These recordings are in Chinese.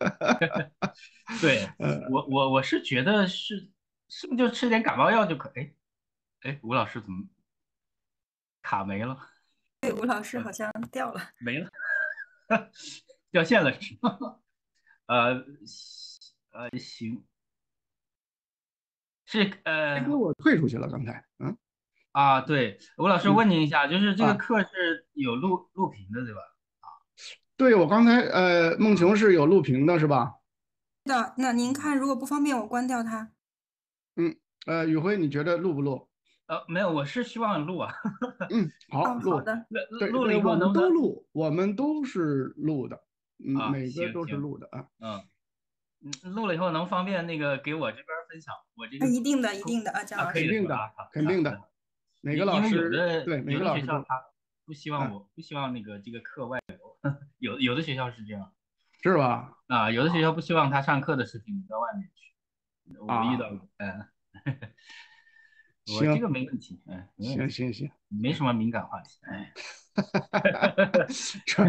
对我我我是觉得是是不是就吃点感冒药就可？哎哎，吴老师怎么卡没了？对，吴老师好像掉了，没了，掉线了是吗？呃呃行，是呃，我退出去了刚才，嗯啊对，吴老师问您一下，就是这个课是有录录屏的对吧？啊，对我刚才呃梦琼是有录屏的是吧？的，那您看如果不方便我关掉它。嗯呃，宇辉你觉得录不录？呃，没有，我是希望录啊。嗯，好，录。好的。对，录了以后能都录，我们都是录的，嗯，每个都是录的啊。嗯，录了以后能方便那个给我这边分享，我这个。一定的，一定的啊，姜老师。肯定的，肯定的。每个老师对每个老师他不希望我不希望那个这个课外流，有有的学校是这样，是吧？啊，有的学校不希望他上课的事情到外面去，我遇到过，嗯。我这个没问题，嗯，行行行，没什么敏感话题，哎，主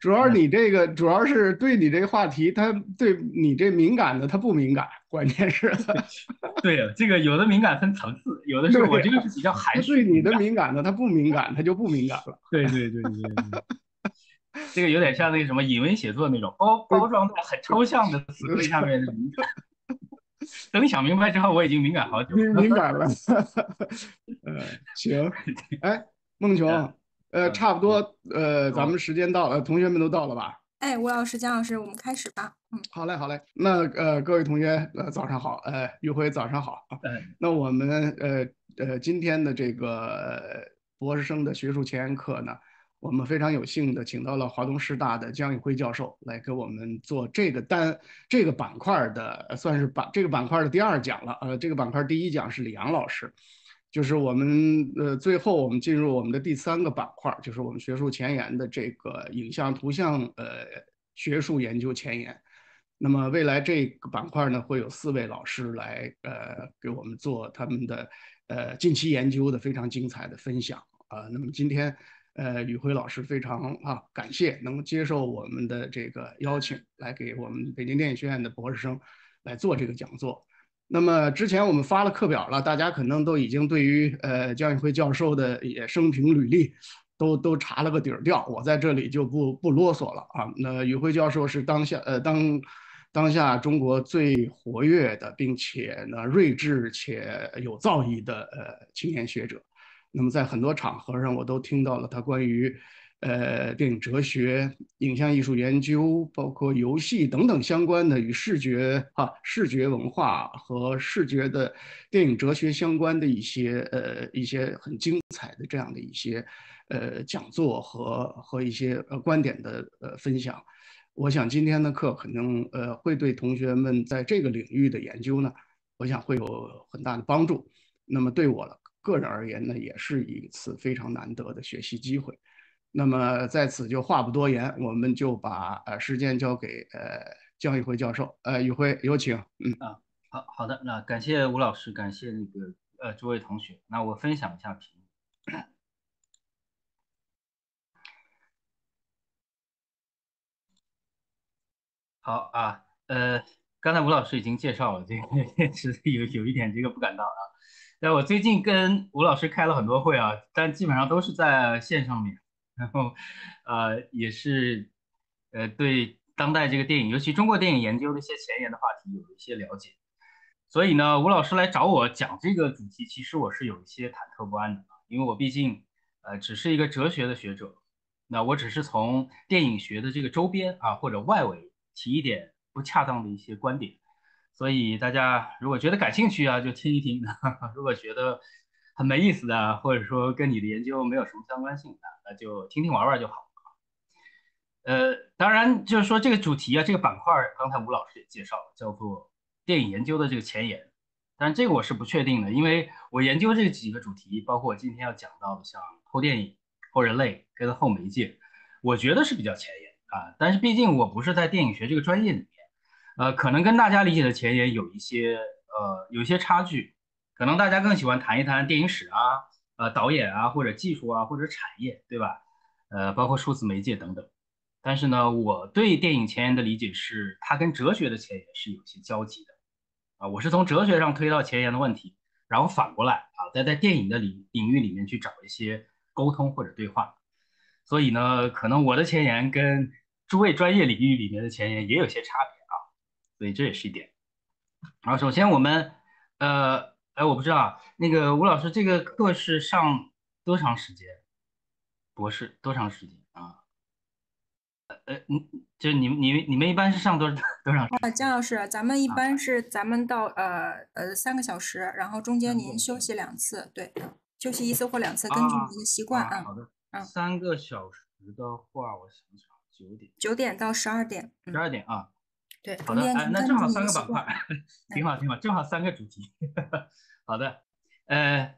主要你这个主要是对你这个话题，他对你这敏感的他不敏感，关键是，对呀，这个有的敏感分层次，有的是我这个是比较含蓄，对你的敏感的他不敏感，他就不敏感了，对对对对，对这个有点像那个什么引文写作那种包包装在很抽象的词汇下面的敏感。等想明白之后，我已经敏感好久。敏感了，呃，行，哎，孟琼，呃，差不多，呃，咱们时间到了，同学们都到了吧？哎，吴老师、姜老师，我们开始吧。嗯，好嘞，好嘞。那呃，各位同学，呃，早上好，呃，玉辉早上好啊。那我们呃呃今天的这个博士生的学术前沿课呢？我们非常有幸的请到了华东师大的姜宇辉教授来给我们做这个单这个板块的，算是板这个板块的第二讲了。呃，这个板块第一讲是李阳老师，就是我们呃最后我们进入我们的第三个板块，就是我们学术前沿的这个影像图像呃学术研究前沿。那么未来这个板块呢，会有四位老师来呃给我们做他们的呃近期研究的非常精彩的分享啊。那么今天。呃，宇辉老师非常啊感谢能接受我们的这个邀请，来给我们北京电影学院的博士生来做这个讲座。那么之前我们发了课表了，大家可能都已经对于呃姜宇辉教授的也生平履历都都查了个底儿掉，我在这里就不不啰嗦了啊。那宇辉教授是当下呃当当下中国最活跃的，并且呢睿智且有造诣的呃青年学者。那么在很多场合上，我都听到了他关于，呃，电影哲学、影像艺术研究，包括游戏等等相关的与视觉啊、视觉文化和视觉的电影哲学相关的一些呃一些很精彩的这样的一些呃讲座和和一些呃观点的呃分享。我想今天的课可能呃会对同学们在这个领域的研究呢，我想会有很大的帮助。那么对我。个人而言呢，也是一次非常难得的学习机会。那么在此就话不多言，我们就把呃时间交给呃江宇辉教授。呃，宇辉有请。嗯啊，好好的，那感谢吴老师，感谢那个呃诸位同学。那我分享一下屏幕。好啊，呃，刚才吴老师已经介绍了，这个是有有一点这个不敢当啊。那，我最近跟吴老师开了很多会啊，但基本上都是在线上面，然后，呃，也是，呃，对当代这个电影，尤其中国电影研究的一些前沿的话题有一些了解。所以呢，吴老师来找我讲这个主题，其实我是有一些忐忑不安的，因为我毕竟，呃，只是一个哲学的学者，那我只是从电影学的这个周边啊或者外围提一点不恰当的一些观点。所以大家如果觉得感兴趣啊，就听一听；如果觉得没意思的，或者说跟你的研究没有什么相关性的，那就听听玩玩就好呃，当然就是说这个主题啊，这个板块，刚才吴老师也介绍了，叫做电影研究的这个前沿。但这个我是不确定的，因为我研究这几个主题，包括我今天要讲到的，像后电影、后人类跟后媒介，我觉得是比较前沿啊。但是毕竟我不是在电影学这个专业里面。呃，可能跟大家理解的前沿有一些呃有一些差距，可能大家更喜欢谈一谈电影史啊，呃导演啊或者技术啊或者产业，对吧？呃，包括数字媒介等等。但是呢，我对电影前沿的理解是，它跟哲学的前沿是有些交集的啊。我是从哲学上推到前沿的问题，然后反过来啊，再在电影的领领域里面去找一些沟通或者对话。所以呢，可能我的前沿跟诸位专业领域里面的前沿也有些差别啊。所以这也是一点。好，首先我们呃，哎，我不知道那个吴老师这个课是上多长时间？博士多长时间啊？呃，你就是你们你们你们一般是上多多长？啊，姜老师，咱们一般是咱们到呃呃三个小时，然后中间您休息两次，对，休息一次或两次，根据您的习惯啊。好的，嗯，三个小时的话，我想想，九点九点到十二点，十二点啊。对，好的，哎，那正好三个板块，挺好挺好，正好三个主题。好的，呃，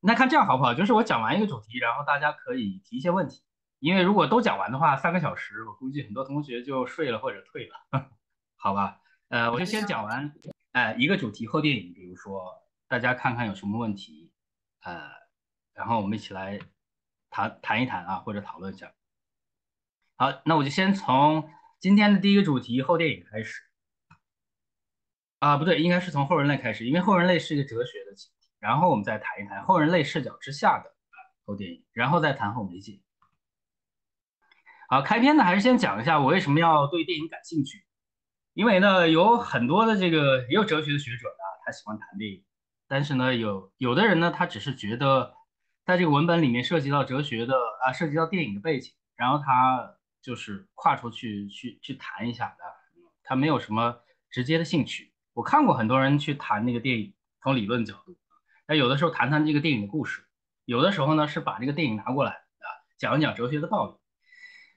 那看这样好不好？就是我讲完一个主题，然后大家可以提一些问题。因为如果都讲完的话，三个小时，我估计很多同学就睡了或者退了，好吧？呃，我就先讲完，哎，一个主题后电影，比如说大家看看有什么问题，呃，然后我们一起来谈谈一谈啊，或者讨论一下。好，那我就先从今天的第一个主题后电影开始。啊，不对，应该是从后人类开始，因为后人类是一个哲学的题，然后我们再谈一谈后人类视角之下的后电影，然后再谈后媒介。好，开篇呢还是先讲一下我为什么要对电影感兴趣，因为呢有很多的这个也有哲学的学者呢，他喜欢谈电影，但是呢有有的人呢他只是觉得在这个文本里面涉及到哲学的啊，涉及到电影的背景，然后他就是跨出去去去谈一下的，他没有什么直接的兴趣。我看过很多人去谈那个电影，从理论角度，那有的时候谈谈这个电影的故事，有的时候呢是把这个电影拿过来啊讲一讲哲学的道理。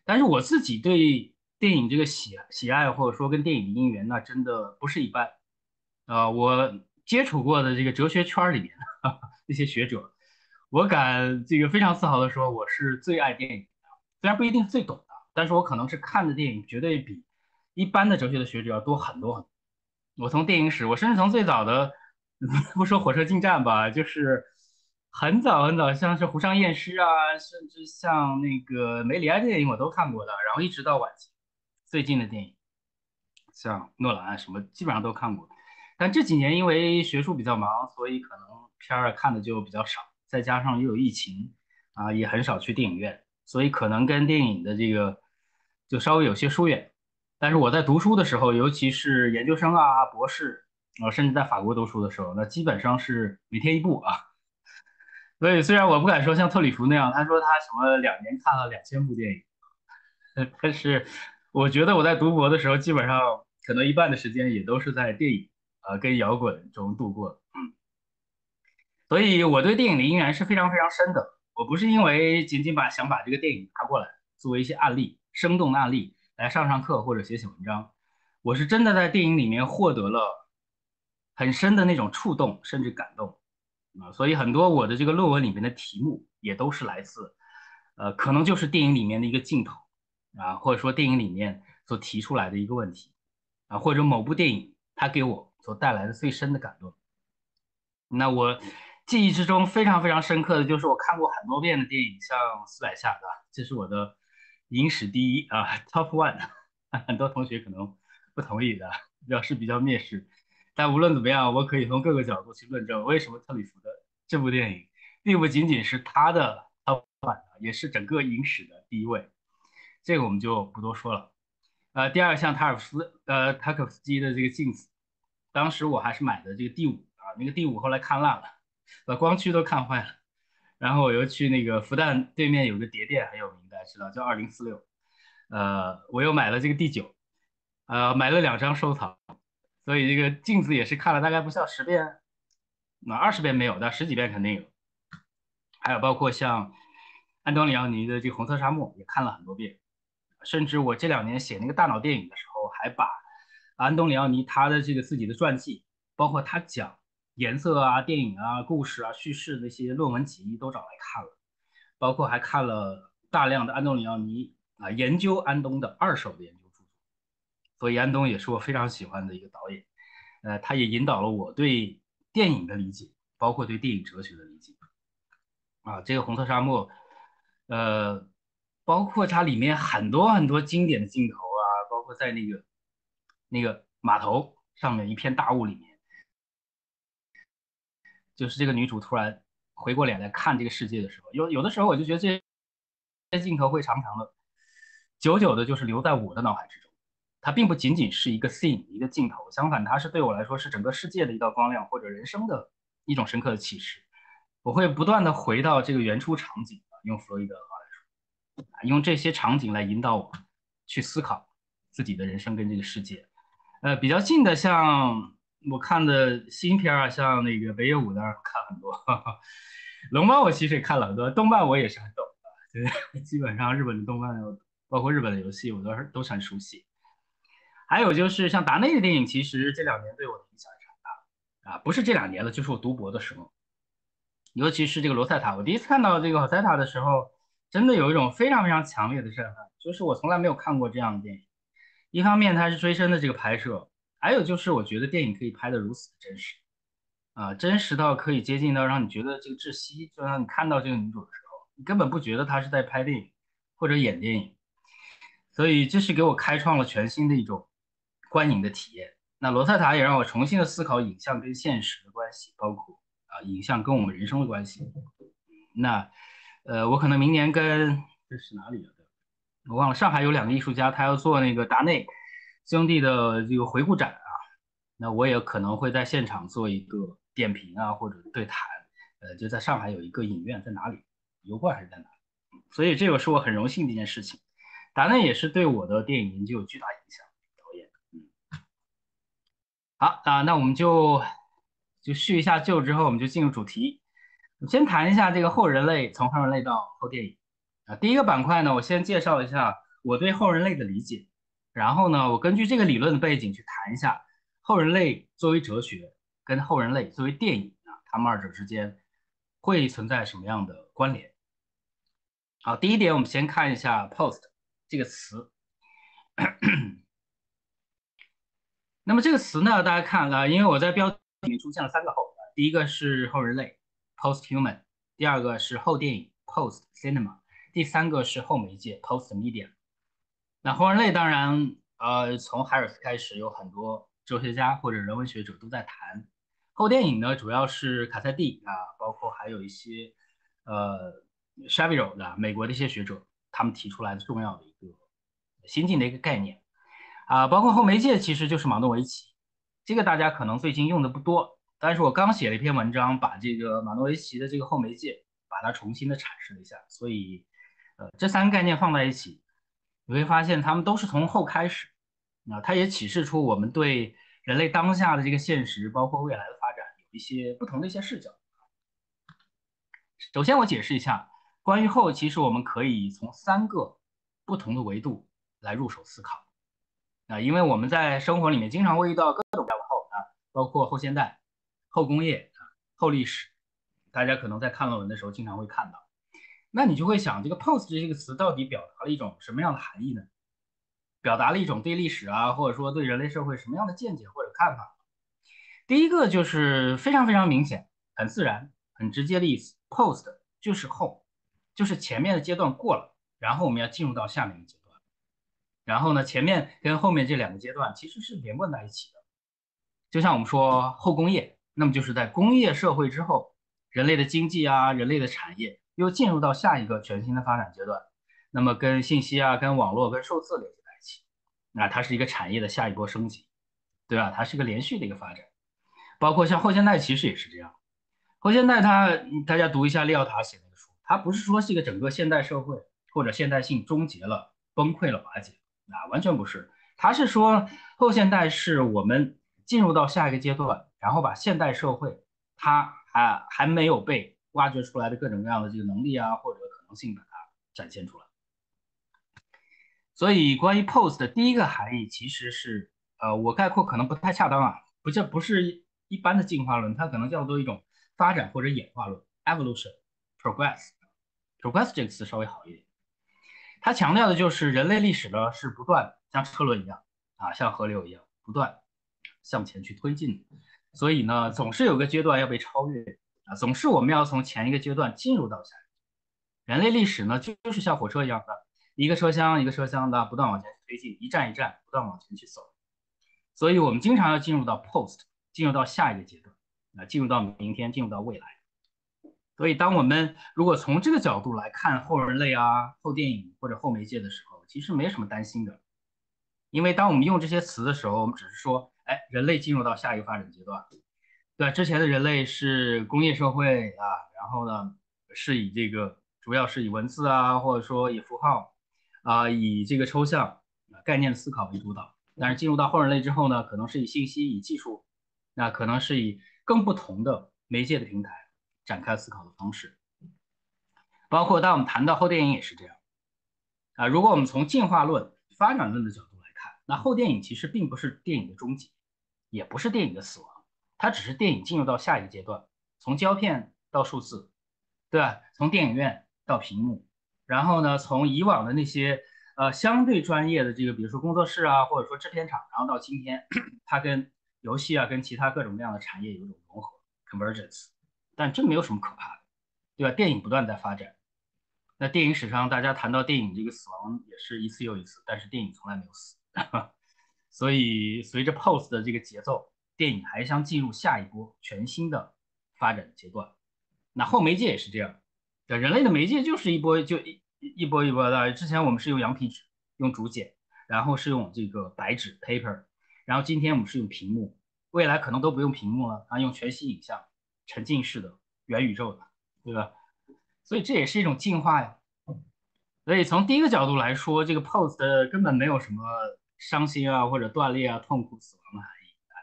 但是我自己对电影这个喜喜爱，或者说跟电影的姻缘，那真的不是一般。啊，我接触过的这个哲学圈里面 那些学者，我敢这个非常自豪的说，我是最爱电影的。虽然不一定是最懂，但是我可能是看的电影绝对比一般的哲学的学者要多很多很多。我从电影史，我甚至从最早的 不说火车进站吧，就是。很早很早，像是《湖上验尸》啊，甚至像那个梅里埃的电影我都看过的，然后一直到晚期最近的电影，像诺兰什么，基本上都看过。但这几年因为学术比较忙，所以可能片儿看的就比较少，再加上又有疫情啊，也很少去电影院，所以可能跟电影的这个就稍微有些疏远。但是我在读书的时候，尤其是研究生啊、博士啊，甚至在法国读书的时候，那基本上是每天一部啊。所以，虽然我不敢说像特里弗那样，他说他什么两年看了两千部电影，但是我觉得我在读博的时候，基本上可能一半的时间也都是在电影啊跟摇滚中度过。嗯，所以我对电影的因缘是非常非常深的。我不是因为仅仅把想把这个电影拿过来作为一些案例、生动的案例来上上课或者写写文章，我是真的在电影里面获得了很深的那种触动，甚至感动。啊，所以很多我的这个论文里面的题目也都是来自，呃，可能就是电影里面的一个镜头啊，或者说电影里面所提出来的一个问题啊，或者某部电影它给我所带来的最深的感动。那我记忆之中非常非常深刻的就是我看过很多遍的电影，像《四百下》对吧？这是我的影史第一啊，Top One。很多同学可能不同意的，表示比较蔑视。但无论怎么样，我可以从各个角度去论证为什么特里弗的这部电影并不仅仅是他的 top one，也是整个影史的第一位。这个我们就不多说了。呃，第二，像塔尔夫斯呃塔可夫斯基的这个镜子，当时我还是买的这个第五啊，那个第五后来看烂了，把光驱都看坏了。然后我又去那个复旦对面有个碟店很有名，大家知道叫二零四六，呃，我又买了这个第九，呃，买了两张收藏。所以这个镜子也是看了大概不下十遍，那二十遍没有，但十几遍肯定有。还有包括像安东尼奥尼的这个红色沙漠也看了很多遍，甚至我这两年写那个大脑电影的时候，还把安东尼奥尼他的这个自己的传记，包括他讲颜色啊、电影啊、故事啊、叙事那些论文集都找来看了，包括还看了大量的安东尼奥尼啊研究安东的二手的研究著作。所以安东也是我非常喜欢的一个导演，呃，他也引导了我对电影的理解，包括对电影哲学的理解。啊，这个红色沙漠，呃，包括它里面很多很多经典的镜头啊，包括在那个那个码头上面一片大雾里面，就是这个女主突然回过脸来看这个世界的时候，有有的时候我就觉得这些镜头会长长的、久久的，就是留在我的脑海之中。它并不仅仅是一个 scene 一个镜头，相反，它是对我来说是整个世界的一道光亮，或者人生的一种深刻的启示。我会不断的回到这个原初场景，用弗洛伊德的话来说，用这些场景来引导我去思考自己的人生跟这个世界。呃，比较近的，像我看的新片啊，像那个北野武的看很多，龙猫我其实也看了很多，动漫我也是很懂的，就是 基本上日本的动漫，包括日本的游戏，我都是都是很熟悉。还有就是像达内的电影，其实这两年对我的影响也很大啊，不是这两年了，就是我读博的时候，尤其是这个罗塞塔，我第一次看到这个罗塞塔的时候，真的有一种非常非常强烈的震撼，就是我从来没有看过这样的电影。一方面它是追身的这个拍摄，还有就是我觉得电影可以拍得如此的真实，啊，真实到可以接近到让你觉得这个窒息，就让你看到这个女主的时候，你根本不觉得她是在拍电影或者演电影，所以这是给我开创了全新的一种。观影的体验，那罗塞塔也让我重新的思考影像跟现实的关系，包括啊影像跟我们人生的关系。那呃，我可能明年跟这是哪里的？我忘了，上海有两个艺术家，他要做那个达内兄弟的这个回顾展啊。那我也可能会在现场做一个点评啊，或者对谈。呃，就在上海有一个影院，在哪里？油罐还是在哪？所以这个是我很荣幸的一件事情。达内也是对我的电影研究有巨大影响。导演。嗯好啊，那我们就就叙一下旧之后，我们就进入主题。我先谈一下这个后人类，从后人类到后电影啊。第一个板块呢，我先介绍一下我对后人类的理解，然后呢，我根据这个理论的背景去谈一下后人类作为哲学跟后人类作为电影啊，他们二者之间会存在什么样的关联。好，第一点，我们先看一下 “post” 这个词。那么这个词呢，大家看啊，因为我在标题里面出现了三个后，第一个是后人类 （post-human），第二个是后电影 （post-cinema），第三个是后媒介 （post-media）。那后人类当然，呃，从海尔斯开始，有很多哲学家或者人文学者都在谈。后电影呢，主要是卡塞蒂啊，包括还有一些呃 s h a v i r o 的美国的一些学者，他们提出来的重要的一个新进的一个概念。啊，包括后媒介其实就是马诺维奇，这个大家可能最近用的不多，但是我刚写了一篇文章，把这个马诺维奇的这个后媒介，把它重新的阐释了一下，所以，呃，这三个概念放在一起，你会发现他们都是从后开始，啊，它也启示出我们对人类当下的这个现实，包括未来的发展，有一些不同的一些视角。首先我解释一下，关于后，其实我们可以从三个不同的维度来入手思考。啊，因为我们在生活里面经常会遇到各种各样的后啊，包括后现代、后工业、后历史，大家可能在看论文的时候经常会看到。那你就会想，这个 post 这个词到底表达了一种什么样的含义呢？表达了一种对历史啊，或者说对人类社会什么样的见解或者看法？第一个就是非常非常明显、很自然、很直接的意思，post 就是后，就是前面的阶段过了，然后我们要进入到下面一阶段。然后呢，前面跟后面这两个阶段其实是连贯在一起的，就像我们说后工业，那么就是在工业社会之后，人类的经济啊，人类的产业又进入到下一个全新的发展阶段，那么跟信息啊、跟网络、跟数字联系在一起，那它是一个产业的下一波升级，对吧？它是一个连续的一个发展，包括像后现代其实也是这样，后现代它大家读一下利奥塔写那个书，它不是说是一个整个现代社会或者现代性终结了、崩溃了、瓦解。啊，完全不是，他是说后现代是我们进入到下一个阶段，然后把现代社会它还还没有被挖掘出来的各种各样的这个能力啊或者可能性把它展现出来。所以关于 post 的第一个含义其实是，呃，我概括可能不太恰当啊，不叫不是一般的进化论，它可能叫做一种发展或者演化论 （evolution），progress，progress 这个词稍微好一点。它强调的就是人类历史呢是不断像车轮一样啊，像河流一样不断向前去推进，所以呢总是有个阶段要被超越啊，总是我们要从前一个阶段进入到下一个。人类历史呢就就是像火车一样的，一个车厢一个车厢的不断往前推进，一站一站不断往前去走。所以我们经常要进入到 post，进入到下一个阶段，啊，进入到明天，进入到未来。所以，当我们如果从这个角度来看后人类啊、后电影或者后媒介的时候，其实没什么担心的，因为当我们用这些词的时候，我们只是说，哎，人类进入到下一个发展阶段，对？之前的人类是工业社会啊，然后呢，是以这个主要是以文字啊，或者说以符号啊，以这个抽象概念的思考为主导。但是进入到后人类之后呢，可能是以信息、以技术，那可能是以更不同的媒介的平台。展开思考的方式，包括当我们谈到后电影也是这样啊。如果我们从进化论、发展论的角度来看，那后电影其实并不是电影的终结，也不是电影的死亡，它只是电影进入到下一个阶段，从胶片到数字，对吧？从电影院到屏幕，然后呢，从以往的那些呃相对专业的这个，比如说工作室啊，或者说制片厂，然后到今天，它跟游戏啊，跟其他各种各样的产业有一种融合 （convergence）。但这没有什么可怕的，对吧？电影不断在发展，那电影史上大家谈到电影这个死亡也是一次又一次，但是电影从来没有死。所以随着 pose 的这个节奏，电影还将进入下一波全新的发展阶段。那后媒介也是这样，对，人类的媒介就是一波就一一波一波的。之前我们是用羊皮纸，用竹简，然后是用这个白纸 paper，然后今天我们是用屏幕，未来可能都不用屏幕了啊，用全息影像。沉浸式的元宇宙的，对吧？所以这也是一种进化呀。所以从第一个角度来说，这个 post 根本没有什么伤心啊，或者断裂啊、痛苦、死亡啊，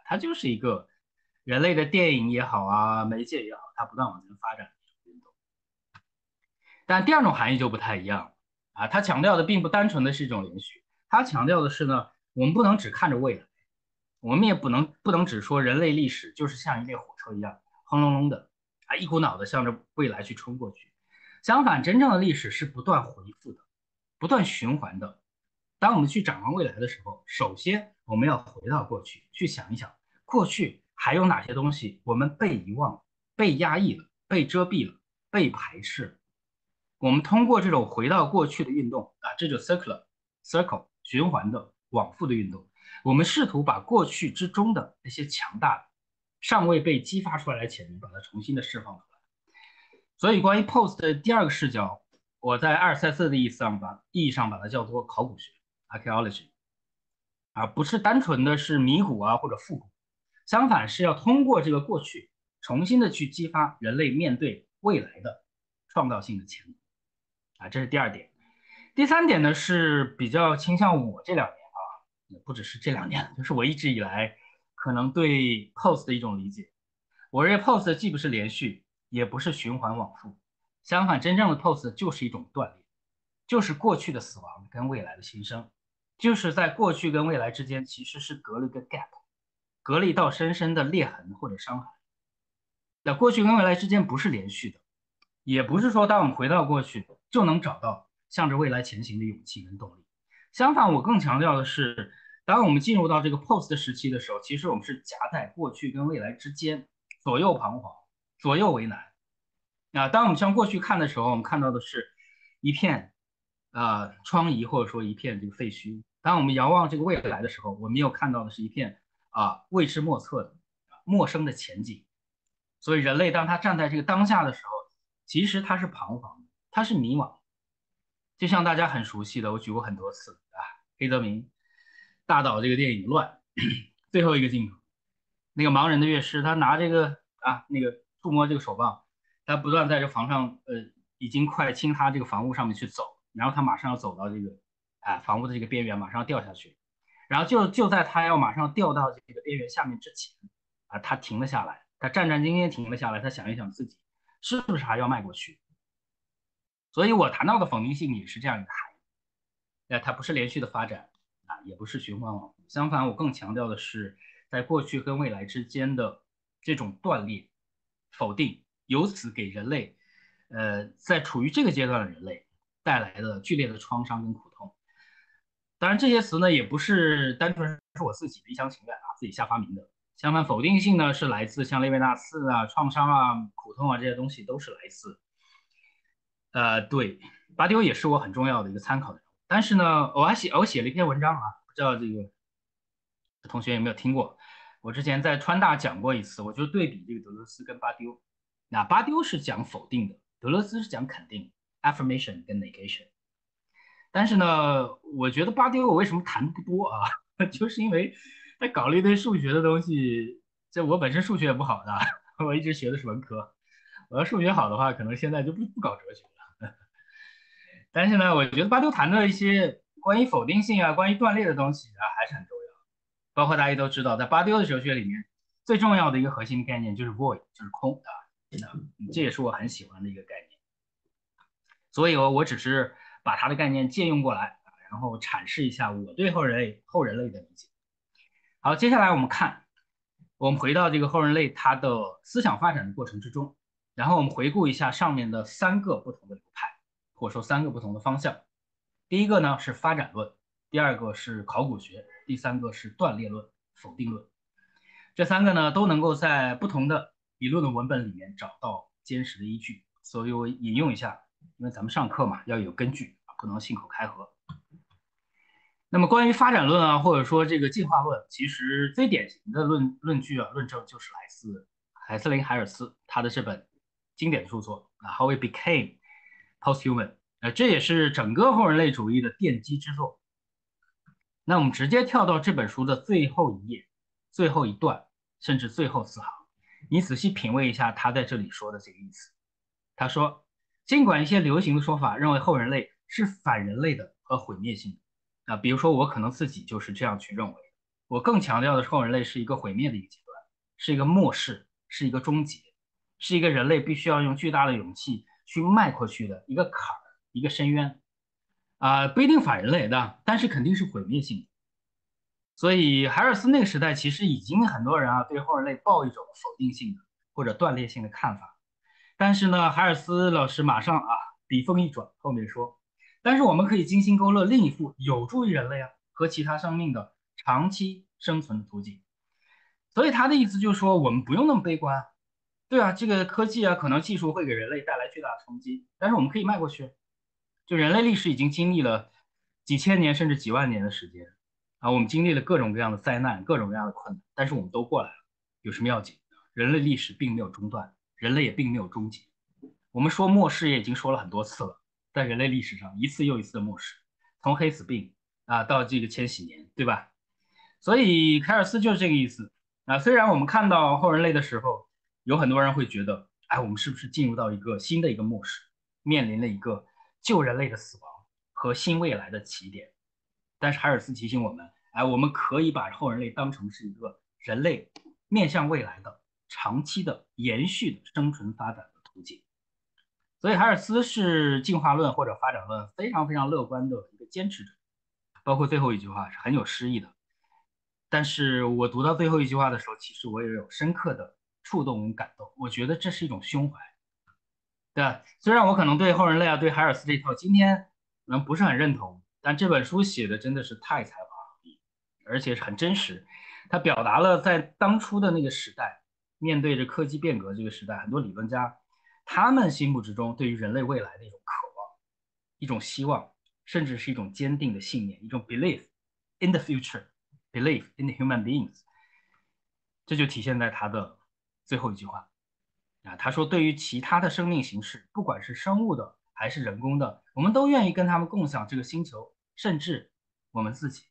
它就是一个人类的电影也好啊，媒介也好，它不断往前发展的运动。但第二种含义就不太一样啊，它强调的并不单纯的是一种连续，它强调的是呢，我们不能只看着未来，我们也不能不能只说人类历史就是像一列火车一样。轰隆隆的啊，一股脑的向着未来去冲过去。相反，真正的历史是不断回复的，不断循环的。当我们去展望未来的时候，首先我们要回到过去，去想一想过去还有哪些东西我们被遗忘、被压抑了、被遮蔽了、被排斥。我们通过这种回到过去的运动啊，这就 circular circle 循环的往复的运动，我们试图把过去之中的那些强大的。尚未被激发出来的潜能，把它重新的释放出来。所以，关于 POST 的第二个视角，我在阿尔塞斯的意思上把意义上把它叫做考古学 （archaeology），而不是单纯的是迷古啊或者复古。相反，是要通过这个过去，重新的去激发人类面对未来的创造性的潜能。啊，这是第二点。第三点呢，是比较倾向我这两年啊，也不只是这两年，就是我一直以来。可能对 POST 的一种理解，我认为 POST 既不是连续，也不是循环往复，相反，真正的 POST 就是一种断裂，就是过去的死亡跟未来的新生，就是在过去跟未来之间其实是隔了一个 gap，隔了一道深深的裂痕或者伤痕。那过去跟未来之间不是连续的，也不是说当我们回到过去就能找到向着未来前行的勇气跟动力。相反，我更强调的是。当我们进入到这个 post 时期的时候，其实我们是夹在过去跟未来之间，左右彷徨，左右为难。啊，当我们向过去看的时候，我们看到的是一片啊疮痍，或者说一片这个废墟；当我们遥望这个未来的时候，我们又看到的是一片啊未知莫测的陌生的前景。所以，人类当他站在这个当下的时候，其实他是彷徨的，他是迷茫。就像大家很熟悉的，我举过很多次啊，黑泽明。大岛这个电影乱，最后一个镜头，那个盲人的乐师，他拿这个啊那个触摸这个手棒，他不断在这房上，呃，已经快倾塌这个房屋上面去走，然后他马上要走到这个啊房屋的这个边缘，马上要掉下去，然后就就在他要马上掉到这个边缘下面之前，啊，他停了下来，他战战兢兢停了下来，他想一想自己是不是还要迈过去，所以我谈到的否定性也是这样一个含义，那它不是连续的发展。啊，也不是循环往复，相反，我更强调的是，在过去跟未来之间的这种断裂、否定，由此给人类，呃，在处于这个阶段的人类带来的剧烈的创伤跟苦痛。当然，这些词呢，也不是单纯是我自己的一厢情愿啊，自己瞎发明的。相反，否定性呢，是来自像列维纳斯啊、创伤啊、苦痛啊这些东西，都是来自，呃，对，巴丢也是我很重要的一个参考的人物。但是呢，我还写我写了一篇文章啊，不知道这个同学有没有听过？我之前在川大讲过一次，我就对比这个德勒斯跟巴丢。那巴丢是讲否定的，德勒斯是讲肯定，affirmation 跟 negation。但是呢，我觉得巴丢我为什么谈不多啊？就是因为他搞了一堆数学的东西，这我本身数学也不好的，我一直学的是文科。我要数学好的话，可能现在就不不搞哲学了。但是呢，我觉得巴丢谈的一些关于否定性啊、关于断裂的东西啊，还是很重要。包括大家都知道，在巴丢的哲学里面，最重要的一个核心概念就是 void，就是空啊。那这也是我很喜欢的一个概念。所以，我我只是把它的概念借用过来，然后阐释一下我对后人类后人类的理解。好，接下来我们看，我们回到这个后人类它的思想发展的过程之中。然后我们回顾一下上面的三个不同的流派，或者说三个不同的方向。第一个呢是发展论，第二个是考古学，第三个是断裂论、否定论。这三个呢都能够在不同的理论的文本里面找到坚实的依据。所以我引用一下，因为咱们上课嘛要有根据，不能信口开河。那么关于发展论啊，或者说这个进化论，其实最典型的论论据啊、论证就是来自海瑟琳·海尔斯他的这本。经典著作啊，How We Became Posthuman，呃，这也是整个后人类主义的奠基之作。那我们直接跳到这本书的最后一页、最后一段，甚至最后四行，你仔细品味一下他在这里说的这个意思。他说，尽管一些流行的说法认为后人类是反人类的和毁灭性的，啊，比如说我可能自己就是这样去认为，我更强调的是后人类是一个毁灭的一个阶段，是一个末世，是一个终结。是一个人类必须要用巨大的勇气去迈过去的一个坎儿，一个深渊，啊，不一定反人类的，但是肯定是毁灭性的。所以海尔斯那个时代其实已经很多人啊对后人类抱一种否定性的或者断裂性的看法。但是呢，海尔斯老师马上啊笔锋一转，后面说，但是我们可以精心勾勒另一幅有助于人类啊和其他生命的长期生存的图景。所以他的意思就是说，我们不用那么悲观。对啊，这个科技啊，可能技术会给人类带来巨大的冲击，但是我们可以迈过去。就人类历史已经经历了几千年甚至几万年的时间啊，我们经历了各种各样的灾难，各种各样的困难，但是我们都过来了。有什么要紧？人类历史并没有中断，人类也并没有终结。我们说末世也已经说了很多次了，在人类历史上一次又一次的末世，从黑死病啊到这个千禧年，对吧？所以凯尔斯就是这个意思啊。虽然我们看到后人类的时候。有很多人会觉得，哎，我们是不是进入到一个新的一个末世，面临了一个旧人类的死亡和新未来的起点？但是海尔斯提醒我们，哎，我们可以把后人类当成是一个人类面向未来的长期的延续的生存发展的途径。所以海尔斯是进化论或者发展论非常非常乐观的一个坚持者，包括最后一句话是很有诗意的。但是我读到最后一句话的时候，其实我也有深刻的。触动跟感动，我觉得这是一种胸怀，对吧？虽然我可能对后人类啊，对海尔斯这套今天可能不是很认同，但这本书写的真的是太才华横溢，而且是很真实。它表达了在当初的那个时代，面对着科技变革这个时代，很多理论家他们心目之中对于人类未来的一种渴望、一种希望，甚至是一种坚定的信念，一种 belief in the future，belief in the human beings。这就体现在他的。最后一句话，啊，他说：“对于其他的生命形式，不管是生物的还是人工的，我们都愿意跟他们共享这个星球，甚至我们自己。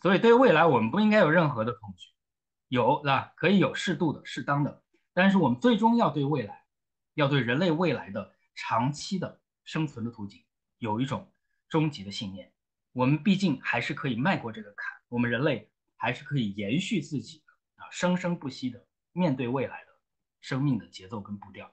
所以，对未来，我们不应该有任何的恐惧，有，是吧？可以有适度的、适当的，但是我们最终要对未来，要对人类未来的长期的生存的途径，有一种终极的信念。我们毕竟还是可以迈过这个坎，我们人类还是可以延续自己的啊，生生不息的。”面对未来的生命的节奏跟步调，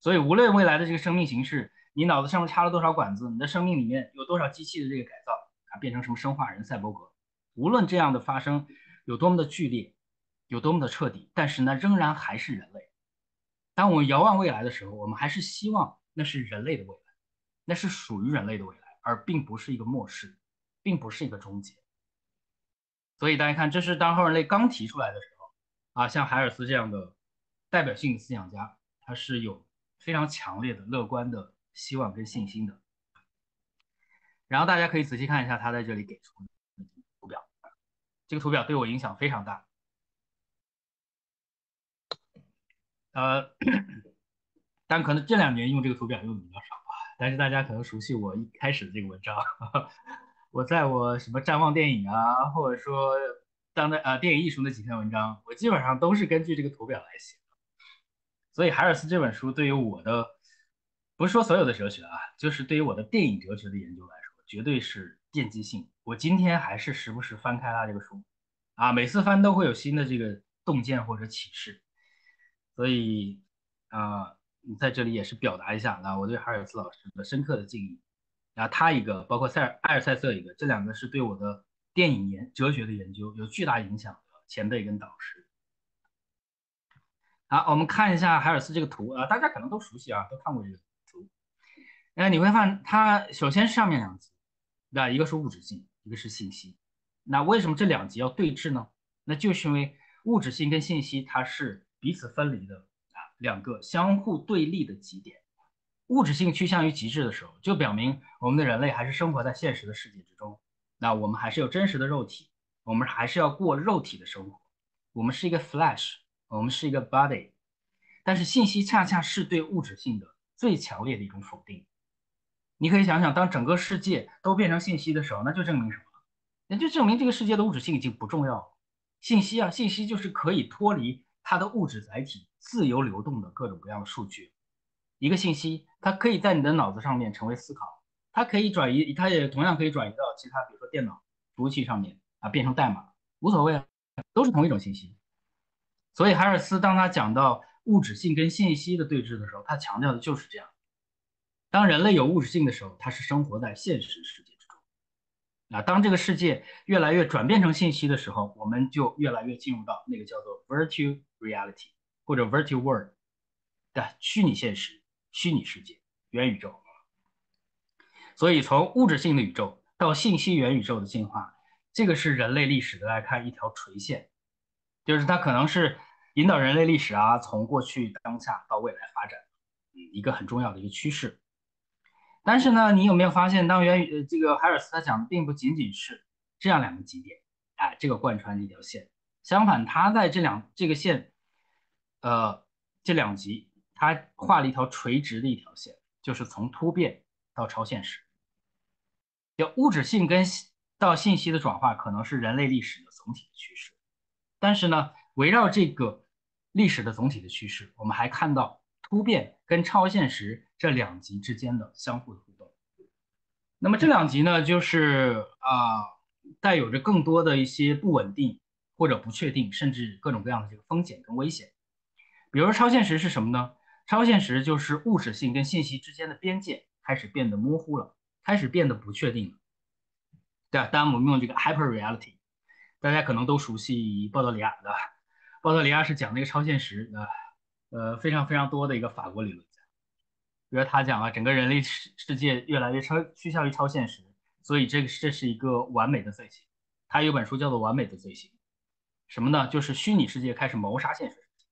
所以无论未来的这个生命形式，你脑子上面插了多少管子，你的生命里面有多少机器的这个改造啊，变成什么生化人、赛博格，无论这样的发生有多么的剧烈，有多么的彻底，但是呢，仍然还是人类。当我们遥望未来的时候，我们还是希望那是人类的未来，那是属于人类的未来，而并不是一个末世，并不是一个终结。所以大家看，这是当后人类刚提出来的时候。啊，像海尔斯这样的代表性的思想家，他是有非常强烈的乐观的希望跟信心的。然后大家可以仔细看一下他在这里给出的图表，这个图表对我影响非常大。呃，但可能这两年用这个图表用的比较少啊。但是大家可能熟悉我一开始的这个文章，我在我什么展望电影啊，或者说当代呃电影艺术那几篇文章，我基本上都是根据这个图表来写的。所以海尔斯这本书对于我的，不是说所有的哲学啊，就是对于我的电影哲学的研究来说，绝对是奠基性。我今天还是时不时翻开他这个书，啊，每次翻都会有新的这个洞见或者启示。所以啊，在这里也是表达一下啊，我对海尔斯老师的深刻的敬意。然后，他一个，包括塞尔埃尔塞瑟一个，这两个是对我的电影研哲学的研究有巨大影响的前辈跟导师。好，我们看一下海尔斯这个图啊，大家可能都熟悉啊，都看过这个图。那你会发现，它首先上面两级，那一个是物质性，一个是信息。那为什么这两集要对峙呢？那就是因为物质性跟信息它是。彼此分离的啊，两个相互对立的极点，物质性趋向于极致的时候，就表明我们的人类还是生活在现实的世界之中。那我们还是有真实的肉体，我们还是要过肉体的生活。我们是一个 flesh，我们是一个 body。但是信息恰恰是对物质性的最强烈的一种否定。你可以想想，当整个世界都变成信息的时候，那就证明什么？那就证明这个世界的物质性已经不重要了。信息啊，信息就是可以脱离。它的物质载体自由流动的各种各样的数据，一个信息，它可以在你的脑子上面成为思考，它可以转移，它也同样可以转移到其他，比如说电脑服务器上面啊，变成代码，无所谓啊，都是同一种信息。所以海尔斯当他讲到物质性跟信息的对峙的时候，他强调的就是这样：当人类有物质性的时候，他是生活在现实世界之中。啊，当这个世界越来越转变成信息的时候，我们就越来越进入到那个叫做 virtual reality 或者 virtual world 的虚拟现实、虚拟世界、元宇宙。所以，从物质性的宇宙到信息元宇宙的进化，这个是人类历史的来看一条垂线，就是它可能是引导人类历史啊，从过去、当下到未来发展，嗯，一个很重要的一个趋势。但是呢，你有没有发现，当元宇这个海尔斯他讲的并不仅仅是这样两个极点，哎，这个贯穿这条线。相反，他在这两这个线，呃，这两极，他画了一条垂直的一条线，就是从突变到超现实。就物质性跟到信息的转化，可能是人类历史的总体的趋势。但是呢，围绕这个历史的总体的趋势，我们还看到。突变跟超现实这两极之间的相互的互动，那么这两极呢，就是啊，带有着更多的一些不稳定或者不确定，甚至各种各样的这个风险跟危险。比如说超现实是什么呢？超现实就是物质性跟信息之间的边界开始变得模糊了，开始变得不确定了。对啊，当然我们用这个 hyper reality，大家可能都熟悉鲍德里亚的，鲍德里亚是讲那个超现实的。呃，非常非常多的一个法国理论家，比如他讲啊，整个人类世世界越来越超趋向于超现实，所以这个这是一个完美的罪行。他有本书叫做《完美的罪行》，什么呢？就是虚拟世界开始谋杀现实世界，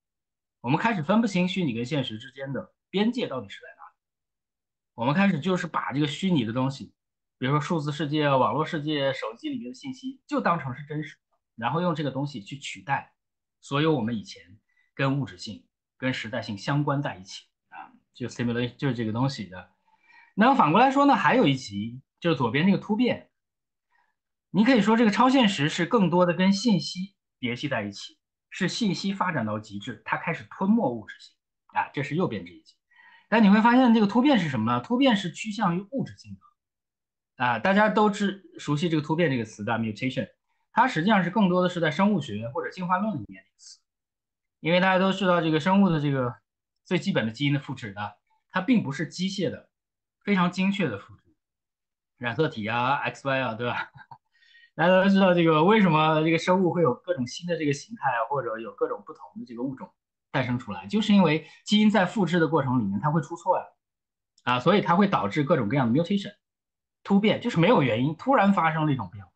我们开始分不清虚拟跟现实之间的边界到底是在哪里。我们开始就是把这个虚拟的东西，比如说数字世界、网络世界、手机里面的信息，就当成是真实的，然后用这个东西去取代所有我们以前跟物质性。跟时代性相关在一起啊，就 simulation 就是这个东西的。那反过来说呢，还有一集就是左边这个突变，你可以说这个超现实是更多的跟信息联系在一起，是信息发展到极致，它开始吞没物质性啊，这是右边这一级。但你会发现这个突变是什么呢？突变是趋向于物质性的啊，大家都知熟悉这个突变这个词的 mutation，它实际上是更多的是在生物学或者进化论里面的词。因为大家都知道，这个生物的这个最基本的基因的复制呢，它并不是机械的、非常精确的复制，染色体啊、X、Y 啊，对吧？大家都知道这个为什么这个生物会有各种新的这个形态，或者有各种不同的这个物种诞生出来，就是因为基因在复制的过程里面它会出错呀，啊，所以它会导致各种各样的 mutation 突变，就是没有原因突然发生了一种变化。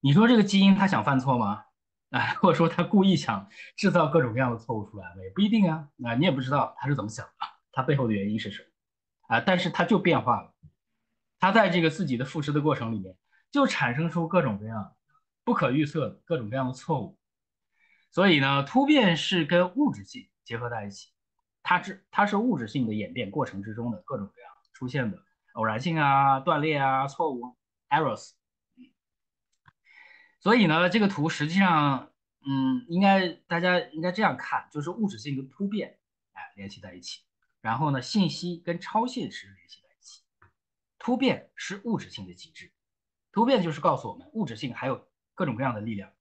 你说这个基因它想犯错吗？啊，或者说它故意想制造各种各样的错误出来吗，也不一定啊。啊，你也不知道它是怎么想的，它背后的原因是什么啊？但是它就变化了，它在这个自己的复制的过程里面，就产生出各种各样不可预测的各种各样的错误。所以呢，突变是跟物质性结合在一起，它是它是物质性的演变过程之中的各种各样出现的偶然性啊、断裂啊、错误 errors。所以呢，这个图实际上，嗯，应该大家应该这样看，就是物质性跟突变哎联系在一起，然后呢，信息跟超现实联系在一起。突变是物质性的机制，突变就是告诉我们物质性还有各种各样的力量，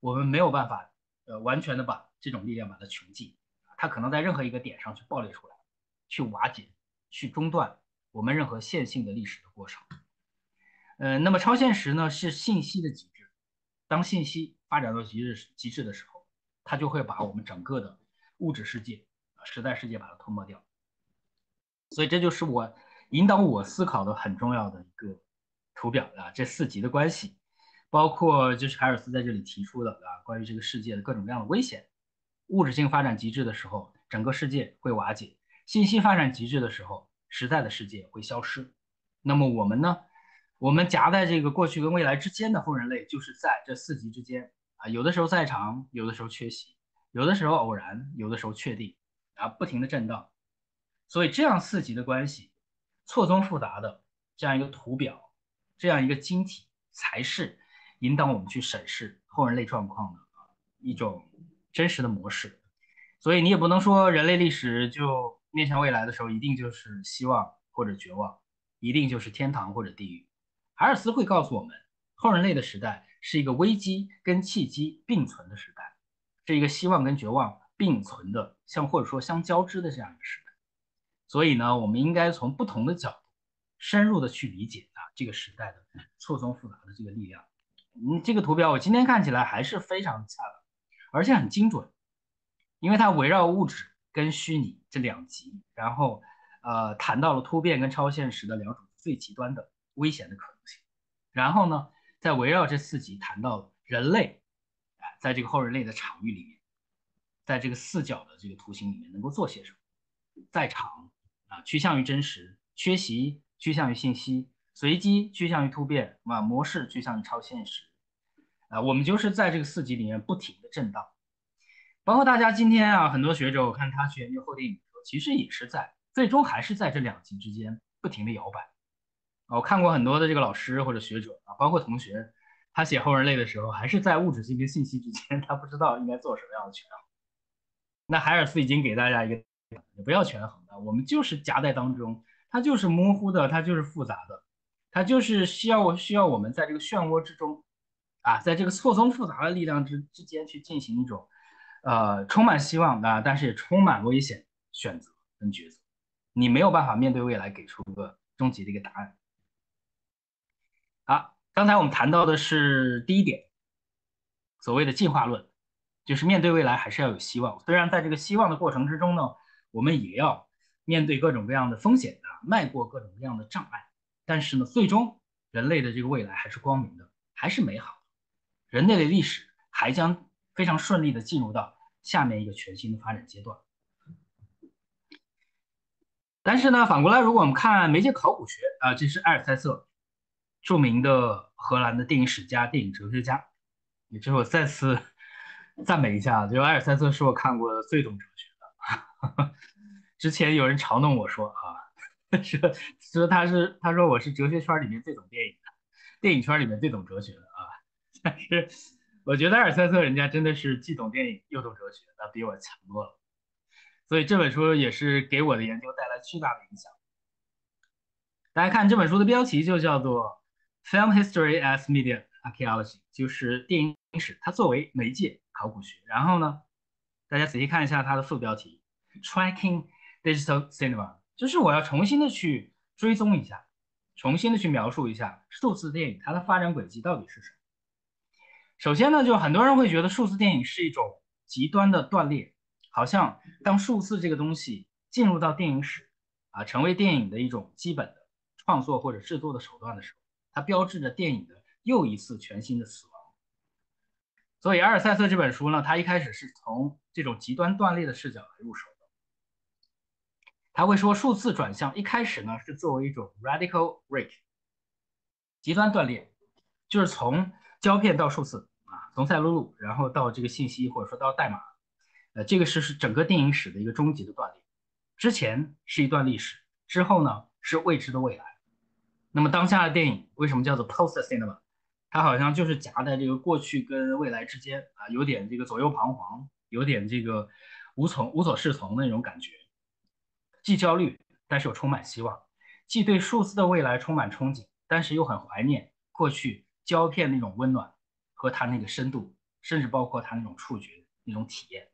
我们没有办法。呃，完全的把这种力量把它穷尽，它可能在任何一个点上去爆裂出来，去瓦解、去中断我们任何线性的历史的过程。呃，那么超现实呢是信息的极致，当信息发展到极致极致的时候，它就会把我们整个的物质世界、实在世界把它吞没掉。所以这就是我引导我思考的很重要的一个图表啊，这四级的关系。包括就是海尔斯在这里提出的啊，关于这个世界的各种各样的危险。物质性发展极致的时候，整个世界会瓦解；信息发展极致的时候，实在的世界会消失。那么我们呢？我们夹在这个过去跟未来之间的后人类，就是在这四级之间啊，有的时候在场，有的时候缺席，有的时候偶然，有的时候确定啊，不停的震荡。所以这样四级的关系，错综复杂的这样一个图表，这样一个晶体，才是。引导我们去审视后人类状况的一种真实的模式，所以你也不能说人类历史就面向未来的时候一定就是希望或者绝望，一定就是天堂或者地狱。海尔斯会告诉我们，后人类的时代是一个危机跟契机并存的时代，是一个希望跟绝望并存的，像或者说相交织的这样一个时代。所以呢，我们应该从不同的角度深入的去理解这个时代的错综复杂的这个力量。嗯，这个图表我今天看起来还是非常恰当，而且很精准，因为它围绕物质跟虚拟这两极，然后呃谈到了突变跟超现实的两种最极端的危险的可能性，然后呢，在围绕这四极谈到人类，哎，在这个后人类的场域里面，在这个四角的这个图形里面能够做些什么，在场啊趋向于真实，缺席趋向于信息。随机趋向于突变，啊，模式趋向于超现实，啊，我们就是在这个四级里面不停的震荡，包括大家今天啊，很多学者我看他去研究后电影的时候，其实也是在最终还是在这两极之间不停的摇摆。我看过很多的这个老师或者学者啊，包括同学，他写后人类的时候，还是在物质性跟信息之间，他不知道应该做什么样的权衡。那海尔斯已经给大家一个，不要权衡的，我们就是夹在当中，它就是模糊的，它就是复杂的。它就是需要需要我们在这个漩涡之中，啊，在这个错综复杂的力量之之间去进行一种，呃，充满希望的，但是也充满危险选择跟抉择。你没有办法面对未来给出一个终极的一个答案。好，刚才我们谈到的是第一点，所谓的进化论，就是面对未来还是要有希望。虽然在这个希望的过程之中呢，我们也要面对各种各样的风险啊，迈过各种各样的障碍。但是呢，最终人类的这个未来还是光明的，还是美好的，人类的历史还将非常顺利的进入到下面一个全新的发展阶段。但是呢，反过来，如果我们看媒介考古学啊，这是埃尔塞瑟，著名的荷兰的电影史家、电影哲学家，也就是我再次赞美一下，就是埃尔塞瑟是我看过的最懂哲学的。之前有人嘲弄我说啊。说说他是他说我是哲学圈里面最懂电影的，电影圈里面最懂哲学的啊。但是我觉得阿尔塞特人家真的是既懂电影又懂哲学，那比我强多了。所以这本书也是给我的研究带来巨大的影响。大家看这本书的标题就叫做《Film History as Media Archaeology》，就是电影史它作为媒介考古学。然后呢，大家仔细看一下它的副标题《Tracking Digital Cinema》。就是我要重新的去追踪一下，重新的去描述一下数字电影它的发展轨迹到底是什么。首先呢，就很多人会觉得数字电影是一种极端的断裂，好像当数字这个东西进入到电影史啊，成为电影的一种基本的创作或者制作的手段的时候，它标志着电影的又一次全新的死亡。所以阿尔塞特这本书呢，它一开始是从这种极端断裂的视角来入手。他会说，数字转向一开始呢是作为一种 radical break，极端断裂，就是从胶片到数字啊，从赛璐璐，然后到这个信息或者说到代码，呃，这个是是整个电影史的一个终极的断裂。之前是一段历史，之后呢是未知的未来。那么当下的电影为什么叫做 post cinema？它好像就是夹在这个过去跟未来之间啊，有点这个左右彷徨，有点这个无从无所适从的那种感觉，既焦虑但是又充满希望，既对数字的未来充满憧憬，但是又很怀念过去胶片那种温暖和它那个深度，甚至包括它那种触觉那种体验。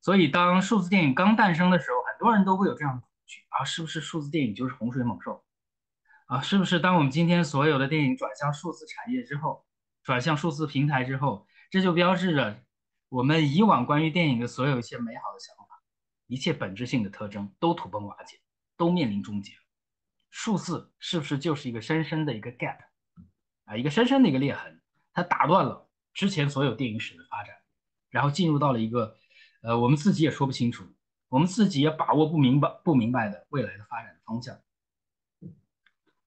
所以当数字电影刚诞生的时候，很多人都会有这样的恐惧啊，是不是数字电影就是洪水猛兽？啊，是不是当我们今天所有的电影转向数字产业之后，转向数字平台之后，这就标志着我们以往关于电影的所有一些美好的想法，一切本质性的特征都土崩瓦解，都面临终结。数字是不是就是一个深深的一个 gap 啊，一个深深的一个裂痕，它打断了之前所有电影史的发展，然后进入到了一个呃我们自己也说不清楚，我们自己也把握不明白不明白的未来的发展的方向。